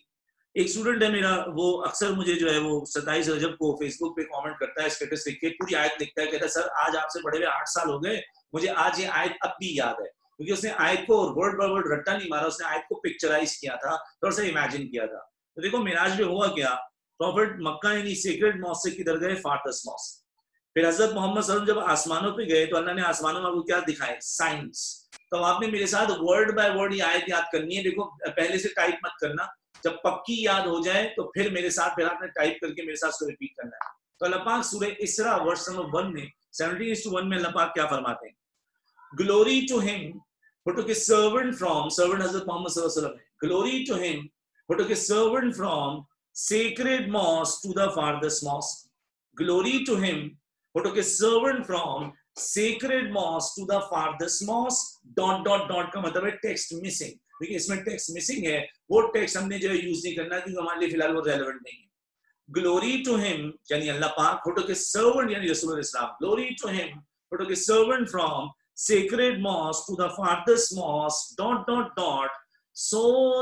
A: एक स्टूडेंट है मेरा, वो अक्सर मुझे जो है वो सत्ताईस रजब को फेसबुक पे कमेंट करता है स्टेटस लिख के, पूरी आयत लिखता है, कहता है, सर, आज आपसे पढ़े हुए आठ साल हो गए, मुझे आज ये आयत अब भी याद है। क्योंकि उसने आयत को वर्ड बाय वर्ड रट्टा नहीं मारा, उसने आयत को पिक्चराइज किया था, थोड़ा सा इमेजिन किया था। तो देखो, मिराज में हुआ क्या? प्रॉफिट मक्का यानी सीक्रेट मॉस से किधर गए? फाटस मॉस फिर हज़रत मोहम्मद सल्लम जब आसमानों पे गए तो अल्लाह ने आसमानों में आपको क्या दिखाए? साइंस तो आपने मेरे साथ वर्ड बाय वर्ड ये आयत याद करनी है। देखो, पहले से टाइप मत करना। जब पक्की याद हो जाए तो फिर मेरे साथ फिर आपने टाइप करके मेरे साथ उसको रिपीट करना है तो अल्लाह सूरह इसरा वर्ष नंबर 1 में 17 टू 1 में अल्लाह क्या फरमाते हैं glory to him who took his servant from servant Hazrat Muhammad sallallahu glory to him who took his servant from sacred mosque to the farthest mosque glory to him who took his servant from sacred mosque to the farthest mosque dot dot dot का मतलब है text missing क्योंकि इसमें text missing है, वो text हमने जो है यूज़ नहीं करना क्योंकि हमारे लिए फ़िलहाल वो रेलिवेंट नहीं है। ग्लोरी टू हिम यानी अल्लाह पाक फ़ोटो के सर्वेंट यानी रसूल ग्लोरी टू हिम फ़ोटो के servant from sacred mosque to the fathers dot dot dot so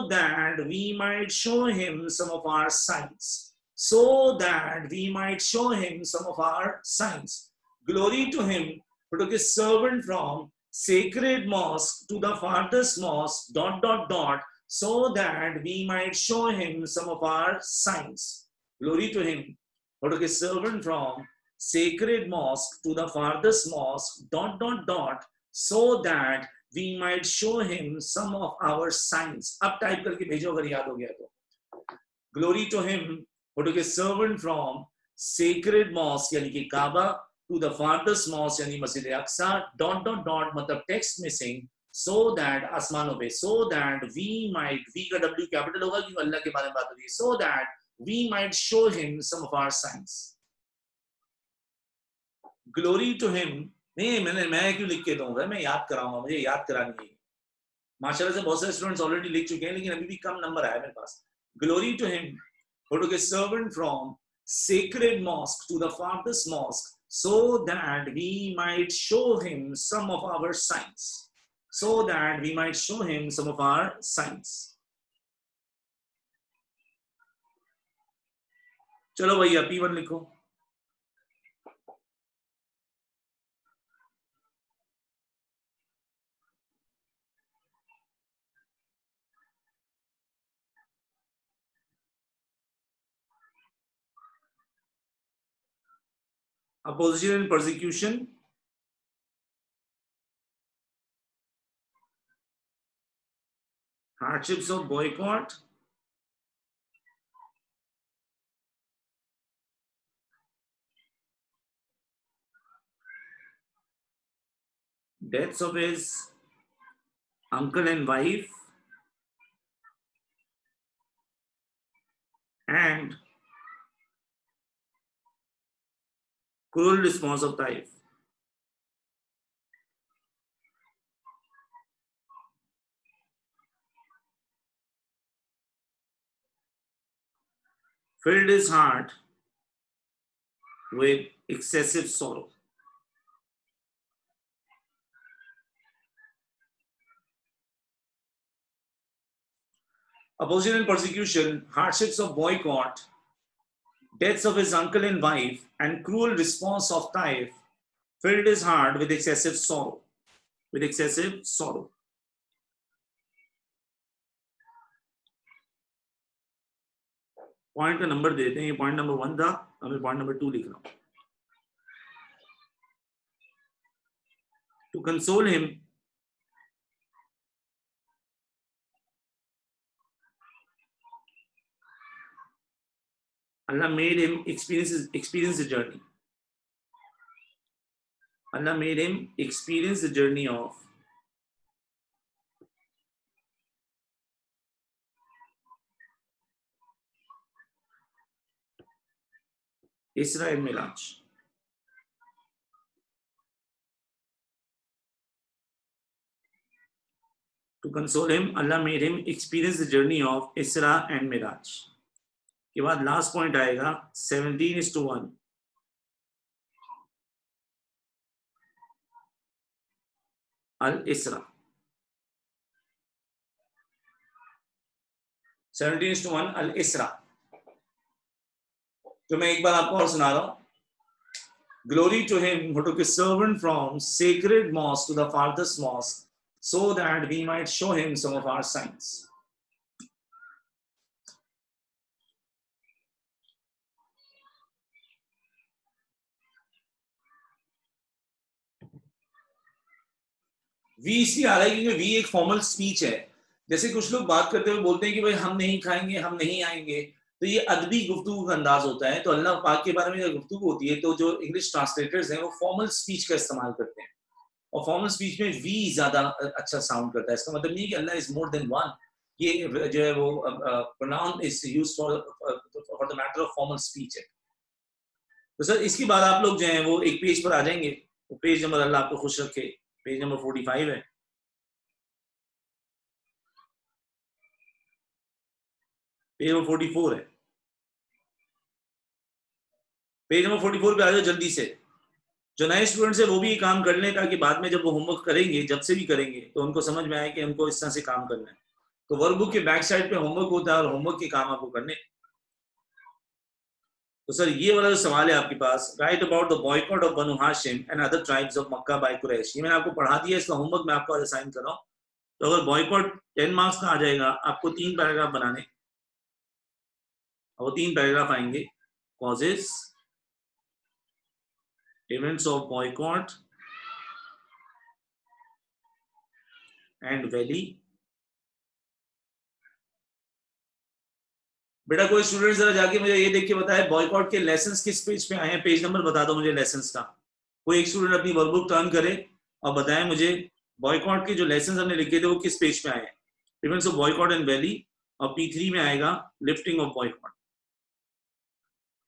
A: that we might show him some of our signs so that we might show him some of our signs glory to him photo के servant from sacred mosque to the farthest mosque, dot, dot, dot, so that we might show him some of our signs. Glory to him. Who took his servant from sacred mosque to the farthest mosque, dot, dot, dot, so that we might show him some of our signs. Up type करके भेजो अगर याद हो गया तो. Glory to him who took his servant from sacred mosque यानी कि काबा to the farthest mosque yani Masjid Aqsa dot dot dot matlab text missing so that आसमानों पे so that we might v का w capital होगा क्योंकि अल्लाह के बारे में बात हो रही है so that we might show him some of our signs glory to him नहीं मैंने मैं क्यों लिख के दूँगा मैं याद कराऊँगा मुझे याद करानी है माशाल्लाह से बहुत सारे स्टूडेंट्स ऑलरेडी लिख चुके हैं लेकिन अभी भी कम नंबर आया मेरे पास to him who took a servant from sacred mosque to the farthest mosque so that we might show him some of our signs. So that we might show him some of our signs. चलो भैया P one लिखो opposition and persecution. Hardships of boycott. Deaths of his uncle and wife. And cruel response of Taif. Filled his heart with excessive sorrow. Opposition and persecution, hardships of boycott, deaths of his uncle and wife, and cruel response of Taif filled his heart with excessive sorrow. With excessive sorrow. Point का number देते हैं ये point number one था अब मैं point number two लिख रहा हूं to console him Allah made him experience experience the journey. Allah made him experience the journey of Isra and Miraj. To console him, Allah made him experience the journey of Isra and Miraj. के बाद last point आएगा seventeen is two one अल इसरा। Seventeen is two one अल इसरा। तो मैं एक बार आपको और सुना रहा हूँ। Glory to him who servant from sacred mosque to the farthest mosque so that we might show him some of our signs we इसलिए आ रहा है क्योंकि वी एक फॉर्मल स्पीच है। जैसे कुछ लोग बात करते हुए बोलते हैं कि भाई, हम नहीं खाएँगे, हम नहीं आएँगे। तो ये अदबी गुफ्तु का अंदाज होता है। तो अल्लाह पाक के बारे में जब गुफ्तु होती है तो जो इंग्लिश ट्रांसलेटर्स हैं, वो फॉर्मल स्पीच का इस्तेमाल करते हैं। और फॉर्मल स्पीच में वी ज़्यादा अच्छा साउंड करता है। इसका मतलब नहीं कि Allah is more than one ये जो है वो pronoun is use for for the matter of formal speech है। तो सर, इसके बाद आप लोग जो है, वो एक पेज पर आ जाएँगे। वो पेज नंबर अल्लाह आपको खुश रखे। पेज नंबर फोर्टी फाइव है। पेज नंबर फोर्टी फोर है। पेज नंबर फोर्टी फोर पे आ जाओ जल्दी से। जो नए स्टूडेंट्स है, वो भी काम कर लें, ताकि बाद में जब वो होमवर्क करेंगे, जब से भी करेंगे तो उनको समझ में आए कि हमको इस तरह से काम करना है। तो वर्कबुक के बैक साइड पे होमवर्क होता है और होमवर्क के काम आपको करने तो सर, ये वाला जो सवाल है आपके पास write about the boycott of Banu Hashim and other tribes of Mecca by Quraysh ये मैंने आपको पढ़ा दिया, इसका होमवर्क मैं आपको असाइन कर रहा हूँ। तो अगर बॉयकॉट टेन मार्क्स का आ जाएगा, आपको तीन पैराग्राफ बनाने। वो तीन पैराग्राफ आएँगे। Causes events of boycott and valley बेटा, कोई स्टूडेंट जरा जाके मुझे ये देख के बताए बॉयकॉट के लेसन किस पेज पे आए हैं? पेज नंबर बता दो मुझे लेसन का। कोई एक स्टूडेंट अपनी वर्कबुक टर्न करे और बताए मुझे बॉयकॉट के जो लेसन हमने लिखे थे, वो किस पेज पे आए हैं? बॉयकॉट एंड वैली और पी थ्री में आएगा लिफ्टिंग ऑफ़ बॉयकॉट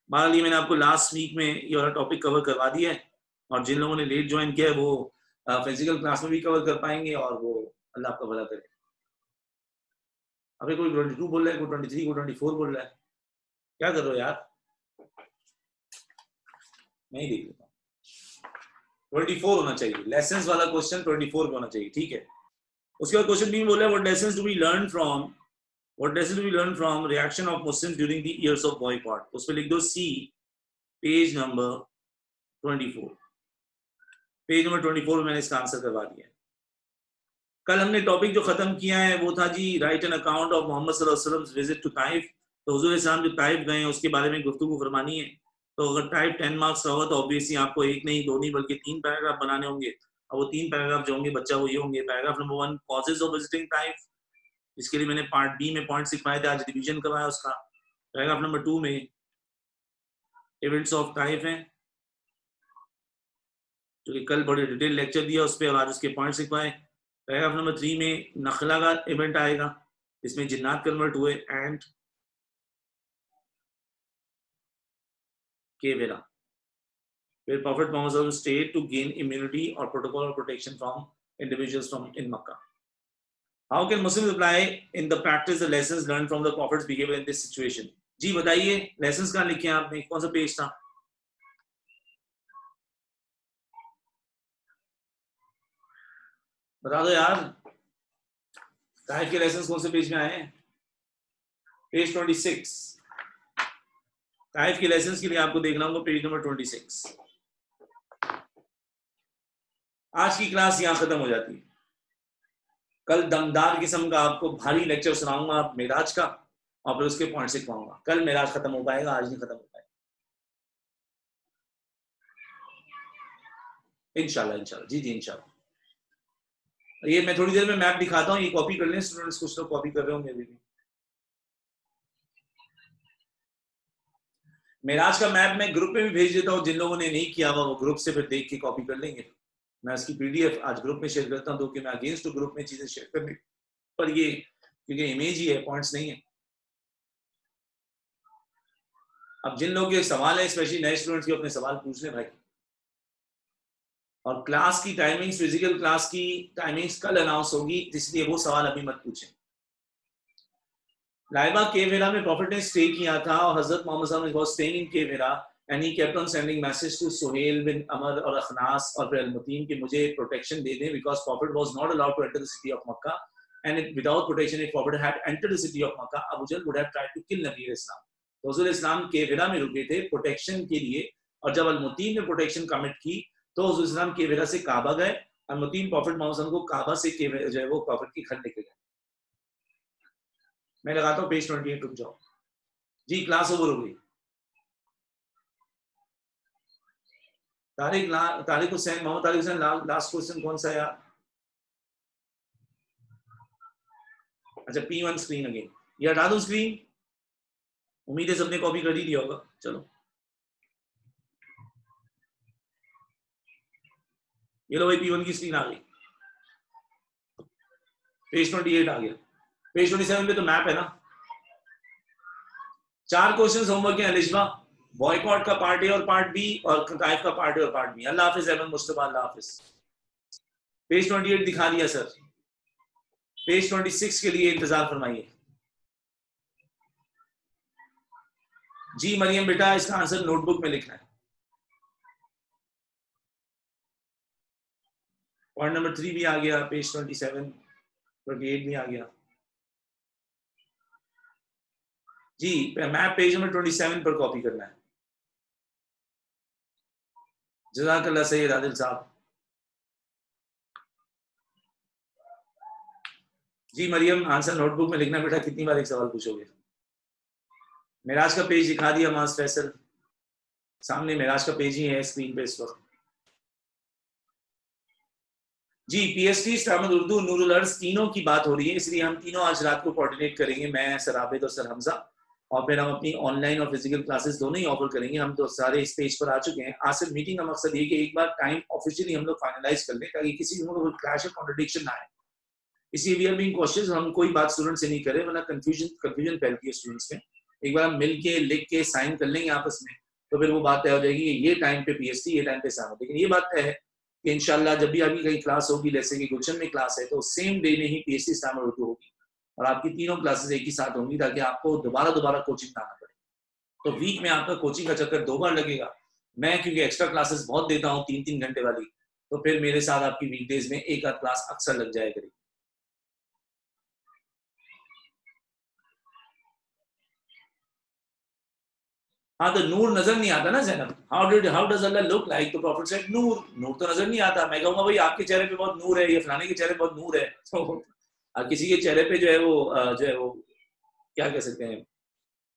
A: बहरहाल, ये मैंने आपको लास्ट वीक में ये वाला टॉपिक कवर करवा दिया है और जिन लोगों ने लेट ज्वाइन किया है, वो फ़िज़िकल क्लास में भी कवर कर पाएँगे और वो अल्लाह आपका भला करे। अभी कोई ट्वेंटी टू बोल रहा है, कोई ट्वेंटी थ्री, कोई ट्वेंटी फोर बोल रहा है। क्या कर यार? नहीं देख लेता ट्वेंटी फोर होना चाहिए। लेसन वाला क्वेश्चन ट्वेंटी फोर होना चाहिए, ठीक है? उसके बाद क्वेश्चन बी बोला what lessons do we learn from what lesson do we learn from reaction of Muslims during the years of boycott उसमें लिख दो see page number twenty four page number twenty four में मैंने इसका answer करवा दिया। कल हमने टॉपिक जो खत्म किया है, वो था जी write an account of Muhammad visit to Taif तो हजूर इस्लाम जो ताइफ गए उसके बारे में गुफ्तु फरमानी है। तो अगर टाइप टेन मार्क्स का होगा तो ऑब्वियसली आपको एक नहीं, दो नहीं, बल्कि तीन पैराग्राफ बनाने होंगे। और वो तीन पैराग्राफ जो होंगे, बच्चा वो ये होंगे। Paragraph number one causes of visiting Taif इसके लिए मैंने पार्ट बी में पॉइंट सिखाए थे, आज रिविजन करवाया उसका। पैराग्राफ नंबर टू में इवेंट्स ऑफ़ टाइप है। जो कि कल बड़े डिटेल लेक्चर दिया, उस पर आज उसके पॉइंट सिखवाए पैराग्राफ नंबर थ्री में नखला का इवेंट आएगा इसमें जिन्नात कन्वर्ट हुए एंड केवेरा। फिर prophet Muhammad stayed to gain immunity और प्रोटोकॉल और protection from individual from in Mecca how can Muslim apply in the practice lesson learn from the prophet behaviour in this situation जी बताइए lesson कहा लिखे आपने? कौन सा पेज था? बता दो यार। टाइप के लेसन्स कौन से पेज में आए हैं? पेज ट्वेंटी सिक्स टाइप के लाइसेंस के लिए आपको देखना होगा पेज नंबर ट्वेंटी सिक्स आज की क्लास यहाँ खत्म हो जाती है। कल दमदार किस्म का आपको भारी लेक्चर सुनाऊँगा आप मेराज का, और फिर उसके पॉइंट सिखवाऊँगा कल मेराज खत्म हो पाएगा, आज नहीं खत्म हो पाएगा। इनशाला इनशाला जी जी इनशाला ये मैं थोड़ी देर में मैप दिखाता हूँ, ये कॉपी कर लें स्टूडेंट्स कुछ लोग कॉपी कर रहे होंगे भी। मेराज का मैप मैं ग्रुप में भी भेज देता हूँ, जिन लोगों ने नहीं किया हुआ, वो ग्रुप से फिर देख के कॉपी कर लेंगे। मैं उसकी पीडीएफ आज ग्रुप में शेयर करता हूँ कि मैं अगेंस्ट ग्रुप में चीज़ें शेयर कर करने पर ये, क्योंकि इमेज ही है पॉइंट्स नहीं है। अब जिन लोगों के सवाल है स्पेशली नए स्टूडेंट्स के, अपने सवाल पूछ लें भाई। और क्लास की टाइमिंग्स फ़िज़िकल क्लास की टाइमिंग्स कल अनाउंस होगी इसलिए वो सवाल अभी मत पूछें। लाइबा केवेरा में प्रॉफिट ने स्टे किया था और हज़रत मोहम्मद साहब staying केवेरा and he kept on sending message to Suhail bin Amr और अखनास और फिर अलमुतीन कि मुझे प्रोटेक्शन दे दें because prophet was not allowed to enter the city of Mecca and without protection if prophet had entered the city of Mecca Abu Jahl would have tried to kill नबी इस्लाम तो हज़रत इस्लाम केवेरा में रुके थे प्रोटेक्शन के लिए, और जब अलमुतीन ने प्रोटेक्शन कमिट की तो हज़रत इस्लाम केवेरा से काबा गए अलमुतीन प्रॉफिट मोहम्मद को काबा से जो है वो प्रॉफिट की घर लेके गए। मैं लगाता हूँ पेज ट्वेंटी एट रुक जाओ। जी, क्लास ओवर हो गई। तारिक तारिक हुसैन, मोहम्मद तारिक हुसैन लास्ट क्वेश्चन कौन सा यार? अच्छा पी वन स्क्रीन अगेन ये हटा दो स्क्रीन उम्मीद है सबने कॉपी कर ही दिया होगा। चलो। ये लो भाई पी की स्क्रीन आ गई। पेज ट्वेंटी एट आ गया। पेज ट्वेंटी सेवन पे तो मैप है ना। चार क्वेश्चन होमवर्क है अलिशबा बॉयकॉट का पार्ट ए और पार्ट बी और ताइफ का पार्ट ए और पार्ट बी अल्लाह हाफिज अहमद मुस्तफ़ा अल्लाह हाफिज। पेज ट्वेंटी एट दिखा दिया सर पेज ट्वेंटी सिक्स के लिए इंतज़ार फरमाइए। जी मरियम, बेटा, इसका आंसर नोटबुक में लिखना है। पॉइंट नंबर थ्री भी आ गया page twenty seven twenty eight भी आ गया। जी map page number twenty seven पर कॉपी करना है। जजाकल्ला सैयद आदिल साहब। जी, मरियम आंसर नोटबुक में लिखना बेटा, कितनी बार एक सवाल पूछोगे? मेराज का पेज दिखा दिया मास फैसल सामने मेराज का पेज ही है स्क्रीन पे इस वक्त। जी पीएसटी स्टामद उर्दू नूरुल अर्ज़ तीनों की बात हो रही है, इसलिए हम तीनों आज रात को कोऑर्डिनेट करेंगे, मैं, सर आबिद और सर हमजा, और फिर हम अपनी ऑनलाइन और फ़िज़िकल क्लासेस दोनों ही ऑफ़र करेंगे, हम तो सारे स्टेज पर आ चुके हैं। आज सिर्फ़ मीटिंग का मकसद ये कि एक बार टाइम ऑफिशियली हम लोग फाइनलाइज कर लें, ताकि किसी को कोई क्लैश ऑफ़ कॉन्ट्रडिक्शन ना आए। इसलिए वी आर बीइंग कॉशियस हम कोई बात स्टूडेंट से नहीं करें, वरना कंफ्यूजन कंफ्यूजन फैलती है स्टूडेंट्स में। एक बार हम मिल के लिख के साइन कर लेंगे आपस में तो फिर वो बात तय हो जाएगी ये टाइम पे पीएसटी ये टाइम पे साम लेकिन ये बात तय है कि इनशाला जब भी आपकी कहीं क्लास होगी जैसे कि गुलशन में क्लास है तो सेम डे में ही पी पीएसटी स्टाम उर्दू होगी। और आपकी तीनों क्लासेस एक ही साथ होंगी ताकि आपको दोबारा दोबारा कोचिंग आना पड़े। तो वीक में आपका कोचिंग का चक्कर दो बार लगेगा। मैं क्योंकि एक्स्ट्रा क्लासेस बहुत देता हूँ तीन तीन घंटे वाली तो फिर मेरे साथ आपकी वीकडेज में एक आध क्लास अक्सर लग जाए करेगी। हाँ तो नूर नज़र नहीं आता ना Zainab. How did how does Allah look like तो प्रॉफिट सेड नूर नूर तो नज़र नहीं आता। मैं कहूँगा, भाई, आपके चेहरे पे बहुत नूर है, या फलाने के चेहरे पे बहुत नूर है। तो किसी के चेहरे पे जो है वो जो है वो, क्या कह सकते हैं?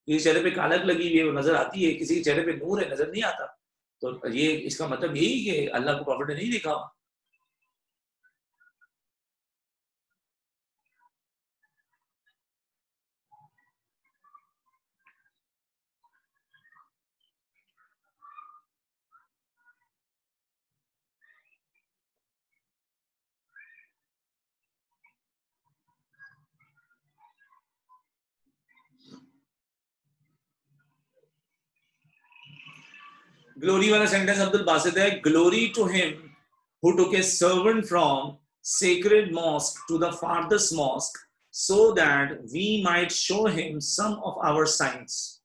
A: किसी चेहरे पे कालक लगी हुई है, वो नज़र आती है, किसी के चेहरे पे नूर है, नज़र नहीं आता। तो ये, इसका मतलब यही कि अल्लाह को प्रॉफिट ने नहीं देखा। glory wala sentence Abdul Basit hai. Glory to him who took a servant from sacred mosque to the farthest mosque so that we might show him some of our signs.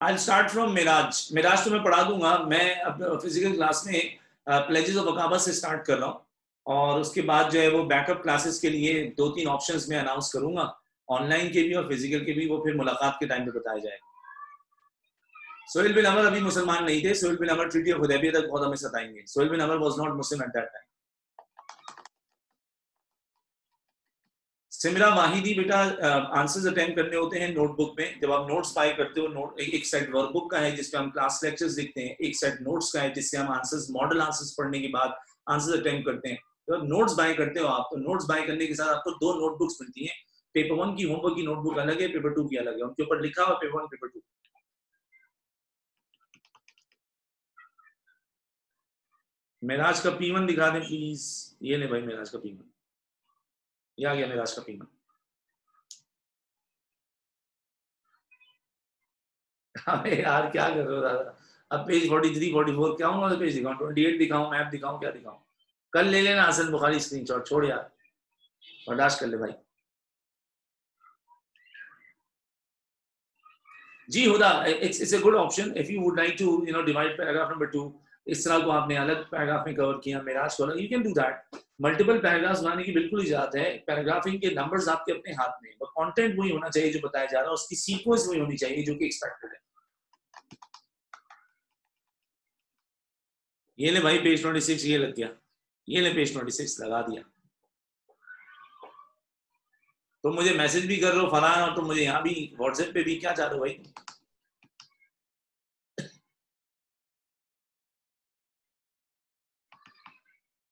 A: I start from Miraj Miraj तो मैं पढ़ा दूँगा। मैं physical class में pledges of Aqaba से start कर रहा हूँ। और उसके बाद जो है वो बैकअप क्लासेस के लिए दो तीन ऑप्शंस में अनाउंस करूँगा। ऑनलाइन के भी और फ़िज़िकल के भी, वो फिर मुलाकात के टाइम पे बताया जाएगा। सोहेल बिन अमर अभी मुसलमान नहीं थे। Sohail bin Amr treaty of Hudaibiya तक बहुत हमें सताएँगे। Sohail bin Amr was not Muslim at that time Simra Wahidi बेटा आंसर्स अटेम्प्ट करने होते हैं नोटबुक में। जब आप नोट्स बाय करते हो नोट एक सेट वर्कबुक का है जिसपे हम क्लास लेक्चर्स लिखते हैं, एक सेट नोट्स का है जिससे हम आंसर्स मॉडल आंसर्स पढ़ने के बाद आंसर्स अटेम्प्ट करते हैं। जब आप नोट्स बाय करते हो आप तो नोट्स बाय करने के साथ आपको दो नोटबुक्स मिलती हैं। पेपर वन की होमवर्क की नोटबुक अलग है पेपर टू की अलग है। उनके ऊपर लिखा हुआ paper one paper two Meraj का पी वन दिखा दें प्लीज़ ये ले भाई मेराज का पी वन ये आ गया मेरा आज का यार, क्या कर रहे हो दादा? अब पेज 43 44 क्या हूँ पेज दिखाऊँ? 28 दिखाऊँ मैप दिखाऊँ, क्या दिखाऊँ? कल ले लेना हसन बुखारी स्क्रीन शॉट छोड़ यार। बर्दाश्त कर ले भाई। जी, Huda it's it's a good option if you would like to you know divide paragraph number 2 इस तरह को आपने अलग पैराग्राफ में कवर किया, मेराज को अलग you can do that multiple paragraphs बनाने की बिल्कुल इजाज़त है। पैराग्राफिंग के नंबर्स आपके अपने हाथ में और कंटेंट वही होना चाहिए जो बताया जा रहा है, उसकी सीक्वेंस वही होनी चाहिए जो कि एक्सपेक्टेड है। ये ले भाई पेज 26 ये लग गया। ये ले पेज 26 लगा दिया। तो मुझे मैसेज भी कर रहे हो, फलान और तुम मुझे यहाँ भी व्हाट्सएप पे भी, क्या चाह रहे हो भाई?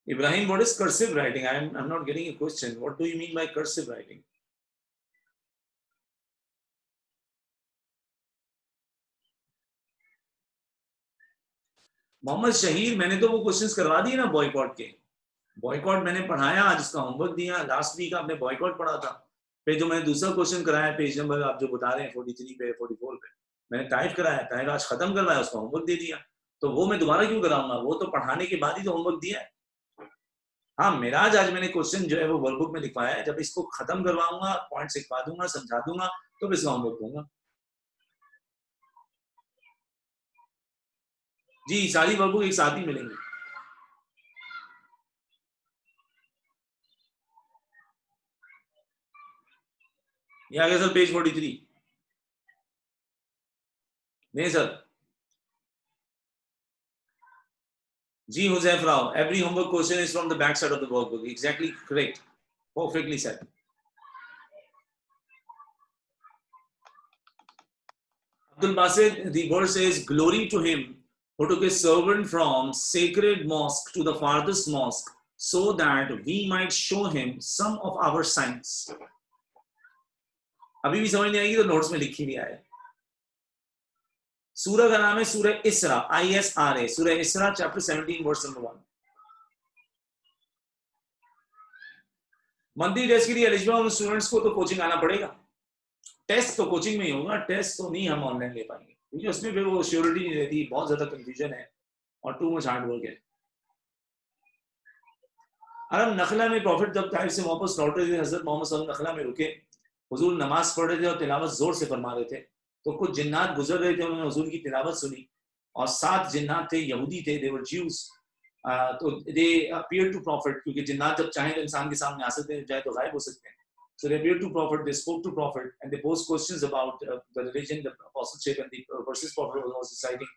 A: Ibrahim, what is cursive writing? I'm, I'm not getting a question. What do you mean by cursive writing? Mohammad Shaheer मैंने तो वो क्वेश्चंस करवा दिए ना बॉयकॉट के बॉयकॉट मैंने पढ़ाया आज उसका होमवर्क दिया लास्ट वीक आपने बॉयकॉट पढ़ा था फिर जो मैंने दूसरा क्वेश्चन कराया पेज नंबर आप जो बता रहे हैं फोर्टी थ्री पे फोर्टी फोर पे मैंने टाइप कराया टाइप आज खत्म करवाया उसका होमवर्क दे दिया तो वो मैं दोबारा क्यों कराऊँगा वो तो पढ़ाने के बाद ही तो होमवर्क दिया है हाँ मेराज आज मैंने क्वेश्चन जो है वो वर्कबुक में लिखवाया है। जब इसको खत्म करवाऊँगा पॉइंट लिखवा दूँगा, समझा दूँगा तो इसका होमवर्क दूँगा जी, सारी वर्कबुक एक साथ ही मिलेंगी। ये आ गया सर पेज फोर्टी थ्री नहीं sir G. Huzef Rao. Every homework question is from the back side of the workbook. Exactly correct. Perfectly said. Abdul Basit, the verse says, Glory to him who took a servant from sacred mosque to the farthest mosque so that we might show him some of our signs. अभी भी समझ नहीं आएगी तो notes में लिखी भी आए सूरह का नाम है सूरह इसरा आई एस आर ए सूरह Isra chapter seventeen verse number one monthly test के लिए एलिजिबल स्टूडेंट्स को तो कोचिंग आना पड़ेगा। टेस्ट तो कोचिंग में ही होगा टेस्ट तो नहीं हम ऑनलाइन ले पाएँगे। क्योंकि उसमें फिर वो श्योरिटी नहीं रहती, बहुत ज़्यादा कंफ्यूजन है और टू मच हार्ड वर्क है। अरब नखला में प्रॉफिट जब टाइप से वापस लौटे थे, हज़रत मोहम्मद नखला में रुके। हजूर नमाज़ पढ़ रहे थे और तिलावत ज़ोर से फरमा रहे थे। तो कुछ जिन्नात गुजर रहे थे उन्होंने हजूर की तिलावत सुनी और सात जिन्नात थे यहूदी थे देवर ज्यूज तो दे अपीयर टू प्रॉफिट क्योंकि जिन्नात जब चाहे तो इंसान के सामने आ सकते हैं चाहे तो गायब हो सकते हैं। So they appeared to Prophet, they spoke to Prophet, and they posed questions about uh, the religion, the apostleship, and the uh, verses Prophet was reciting.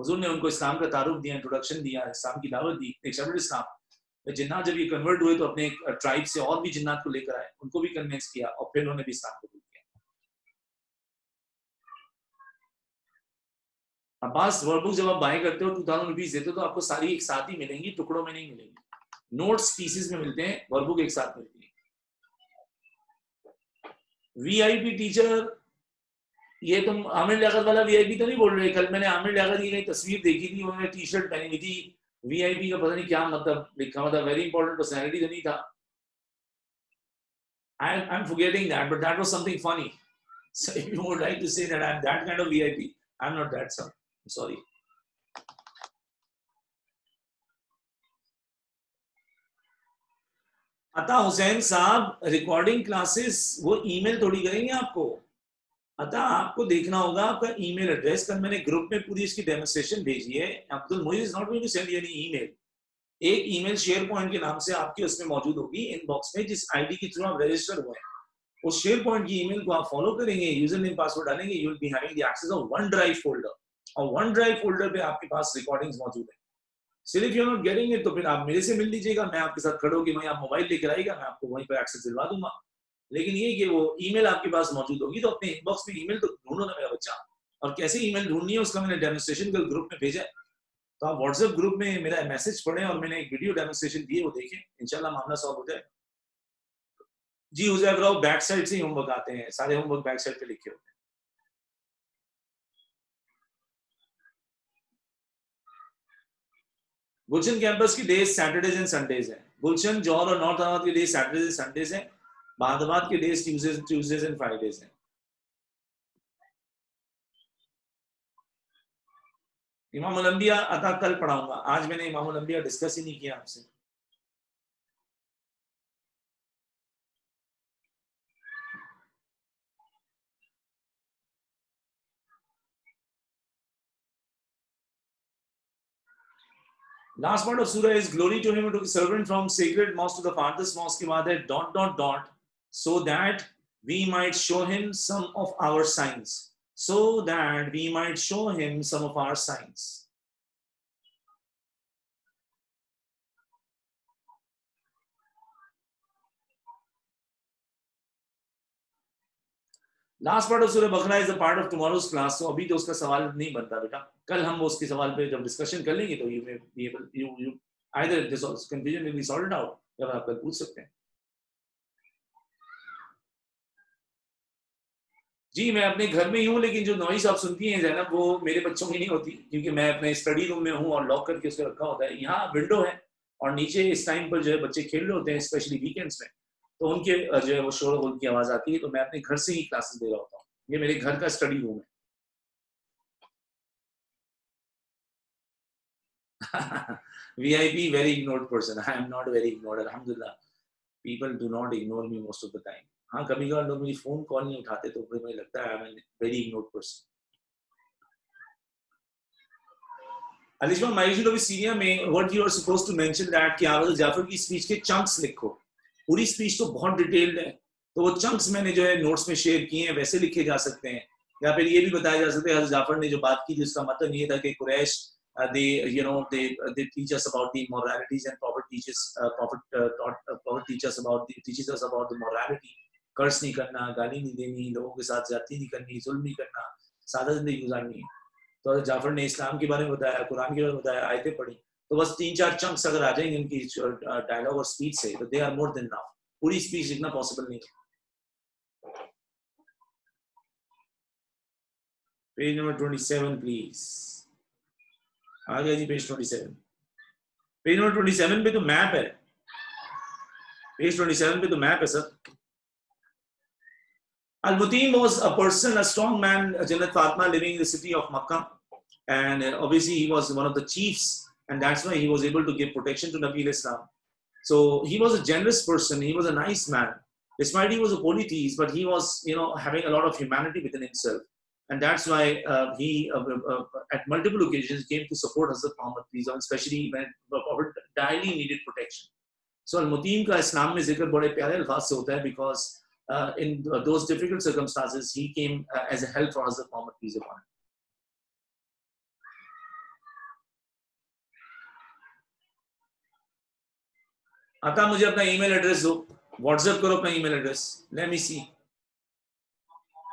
A: हजूर ने उनको इस्लाम का तारुफ दिया इंट्रोडक्शन दिया इस्लाम की दावत दी एक्सेप्टेड इस्लाम। जिन्नात जब ये कन्वर्ट हुए तो अपने ट्राइब से और भी जिन्नात को लेकर आए उनको भी कन्विंस किया और फिर उन्होंने भी इस्लाम कबूल अब्बास वर्कबुक जब आप बाय करते हो टू थाउज़ेंड रुपीज़ देते हो तो आपको सारी एक साथ ही मिलेंगी टुकड़ों में नहीं मिलेंगी नोट्स पीसेस में मिलते हैं वर्कबुक एक साथ मिलती है वीआईपी टीचर ये तुम आमिर लियाकत वाला वीआईपी तो नहीं बोल रहे कल मैंने आमिर लियाकत की तस्वीर देखी थी उन्होंने टी शर्ट पहनी हुई थी वीआईपी का पता नहीं क्या मतलब लिखा मतलब वेरी इंपॉर्टेंट पर्सनैलिटी तो नहीं था I, I'm forgetting that, but that was something funny. So if you would like to say that I'm that kind of VIP, I'm not that, sir. I'm sorry. Ata Hussain साहब recording classes वो email थोड़ी करेंगे आपको? अतः, आपको देखना होगा, आपका ईमेल एड्रेस कल मैंने ग्रुप में पूरी इसकी डेमोस्ट्रेशन भेजी है। Abdul Moiz is not to send any email एक ईमेल शेयर पॉइंट के नाम से आपकी उसमें मौजूद होगी इनबॉक्स में, जिस आईडी के थ्रू आप रजिस्टर हुए उस शेयर पॉइंट की ईमेल को आप फॉलो करेंगे यूज़र नेम पासवर्ड डालेंगे you will be having access of OneDrive folder और वन ड्राइव फोल्डर पे आपके पास रिकॉर्डिंग्स मौजूद है। सिर्फ़ यू नॉट गेटिंग इट तो फिर आप मेरे से मिल लीजिएगा, मैं आपके साथ खड़ो कि मैं आप मोबाइल लेकर आएगा मैं आपको वहीं पर एक्सेस दिलवा दूँगा। लेकिन ये कि वो ईमेल आपके पास मौजूद होगी तो अपने इनबॉक्स में ईमेल तो ढूंढो ना मेरा बच्चा। और कैसे ईमेल ढूंढनी है, उसका मैंने डेमोस्ट्रेशन कल ग्रुप में भेजा तो आप व्हाट्सएप ग्रुप में मेरा मैसेज पढ़े और मैंने एक वीडियो डेमोस्ट्रेशन दिए, वो देखें। इंशाल्लाह मामला सॉल्व हो जाए। जी हुजैब राव बैक साइड से ही होमवर्क आते हैं। सारे होमवर्क बैक साइड पे लिखे होते हैं। गुलशन कैंपस की डेज़ सैटरडेज एंड संडेज है। गुलशन, जौहर और नॉर्थ अहमद की डेज़ सैटरडेज एंड संडेज है। बादाबाद की days Tuesdays Tuesdays and Fridays है। इमाम उलंबिया अता कल पढ़ाऊँगा। आज मैंने इमाम उलंबिया डिस्कस ही नहीं किया आपसे। Last part of Surah is glory to him who to his servant from sacred mosque to the farthest mosque Mother, dot dot dot. So that we might show him some of our signs. So that we might show him some of our signs. Last part of सूरह Baqarah is a part of tomorrow's class तो अभी तो उसका सवाल नहीं बनता बेटा कल हम उसके सवाल पे जब डिस्कशन कर लेंगे तो you may be able you you either this confusion will be sorted out जब आप कल पूछ सकते हैं जी मैं अपने घर में ही हूँ लेकिन जो नॉइस आप सुनती हैं जैनब वो मेरे बच्चों की नहीं होती क्योंकि मैं अपने स्टडी रूम में हूँ और लॉक करके उसको रखा होता है यहाँ विंडो है और नीचे इस टाइम पर जो है बच्चे खेल रहे होते हैं स्पेशली वीकेंड्स में तो उनके जो है वो शोर होल की आवाज़ आती है तो मैं अपने घर से ही क्लासेस दे रहा होता हूँ ये मेरे घर का स्टडी रूम है VIP very ignored person. I am not very ignored. Alhamdulillah. People do not ignore me most of the time. हाँ कभी कभार लोग मेरी फ़ोन कॉल नहीं उठाते तो मुझे लगता है I am very ignored person अलिशमा माइशन ऑफ़ सीरिया में what you are supposed to mention that कि आवाज़ जाफ़र की स्पीच के चंक्स लिखो पूरी स्पीच तो बहुत डिटेल्ड है। तो वो चंक्स मैंने जो है नोट्स में शेयर किए हैं वैसे लिखे जा सकते हैं। या फिर ये भी बताया जा सकता है हज़रत जाफ़र ने जो बात की थी उसका मतलब ये था कि Quraish us about the moralities and prophet teaches uh, prophet uh, taught, uh, prophet teaches about the teaches us about the morality. कर्ज नहीं करना गाली नहीं देनी लोगों के साथ ज़्यादा नहीं करनी जुल्म नहीं करना सादा ज़िंदगी गुजारनी है। तो जाफ़र ने इस्लाम के बारे में बताया कुरान के बारे में बताया आयतें पढ़ी। तो बस तीन चार चंक्स अगर आ जाएँगे इनकी डायलॉग और स्पीच से तो they are more than now पूरी स्पीच इतना पॉसिबल नहीं है। Page number twenty seven please आ गया जी page twenty seven page number twenty seven पे तो मैप है। पेज ट्वेंटी सेवन पे तो मैप है sir Al-Mutim was a person, a strong man, a Jannat Fatma living in the city of Makkah. And uh, obviously he was one of and that's why he was able to give protection to Nabi Islam. So he was a generous person. He was a nice man. Despite he was a polytheist, but he was, you know, having a lot of humanity within himself. And that's why uh, he, uh, uh, uh at multiple occasions, came to support Hazrat Muhammad, especially when Prophet daily needed protection. So Al-Mutim ka Islam mein zikr bade pyare alfaz se hota hai because uh, in those difficult circumstances, he came uh, as a help for Hazrat Muhammad, peace upon him. आता मुझे अपना email address दो। WhatsApp करो अपना email address. Let me see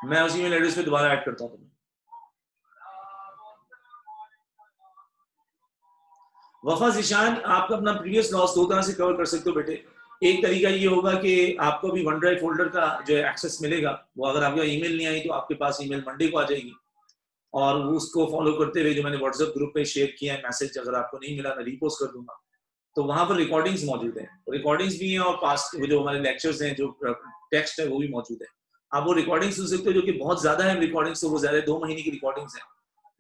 A: मैं उस email address पे दोबारा ऐड करता हूँ वफा जिशान, आप अपना प्रीवियस लॉस दो तरह से कवर कर सकते हो बेटे। एक तरीका ये होगा कि आपको भी वन ड्राइव फोल्डर का जो एक्सेस मिलेगा, वो अगर आपका ईमेल नहीं आई तो आपके पास ईमेल मंडे को आ जाएगी। और उसको फॉलो करते हुए जो मैंने व्हाट्सएप ग्रुप पे शेयर किया है मैसेज अगर आपको नहीं मिला, मैं रीपोस्ट कर दूँगा। तो वहाँ पर रिकॉर्डिंग्स मौजूद है। रिकॉर्डिंग्स भी हैं और पास्ट जो हमारे लेक्चर्स हैं, जो टेक्स्ट है, वो भी मौजूद है। आप वो रिकॉर्डिंग सुन सकते हो जो कि बहुत ज़्यादा है रिकॉर्डिंग्स तो वो ज़्यादा दो महीने की रिकॉर्डिंग्स है।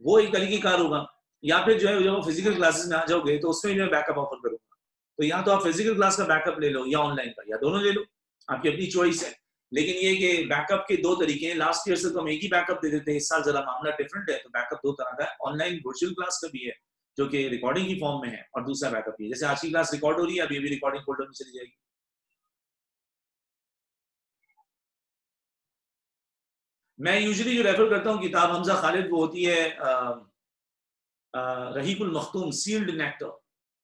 A: वो एक तरीके कार होगा। या फिर जो है, जब फ़िज़िकल क्लासेस में आ जाओगे तो उसमें मैं बैकअप ऑफ़र करूँगा। तो या तो आप फ़िज़िकल क्लास का बैकअप ले लो या ऑनलाइन का, या दोनों ले लो। आपकी अपनी चॉइस है। लेकिन ये कि बैकअप के दो तरीके हैं। लास्ट ईयर से तो हम एक ही बैकअप दे देते हैं। इस साल जरा मामला डिफरेंट है तो बैकअप दो तरह का है। ऑनलाइन वर्चुअल क्लास का भी है। जो कि रिकॉर्डिंग की फॉर्म में है और दूसरा बैकअप भी जैसे आज की क्लास रिकॉर्ड हो रही है, अभी अभी रिकॉर्डिंग फोल्डर में चली जाएगी। मैं यूजुअली जो रेफर करता हूँ, किताब हमजा खालिद, वो होती है रहीकुल मखतूम सील्ड नेक्टर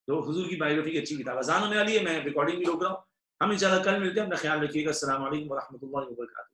A: तो हजूर की बायोग्राफी की अच्छी किताब। अजान होने वाली है, मैं रिकॉर्डिंग भी रोक रहा हूँ। हम इंशाल्लाह कल मिलते हैं। अपना ख्याल रखिएगा। असल वरहमल वर्का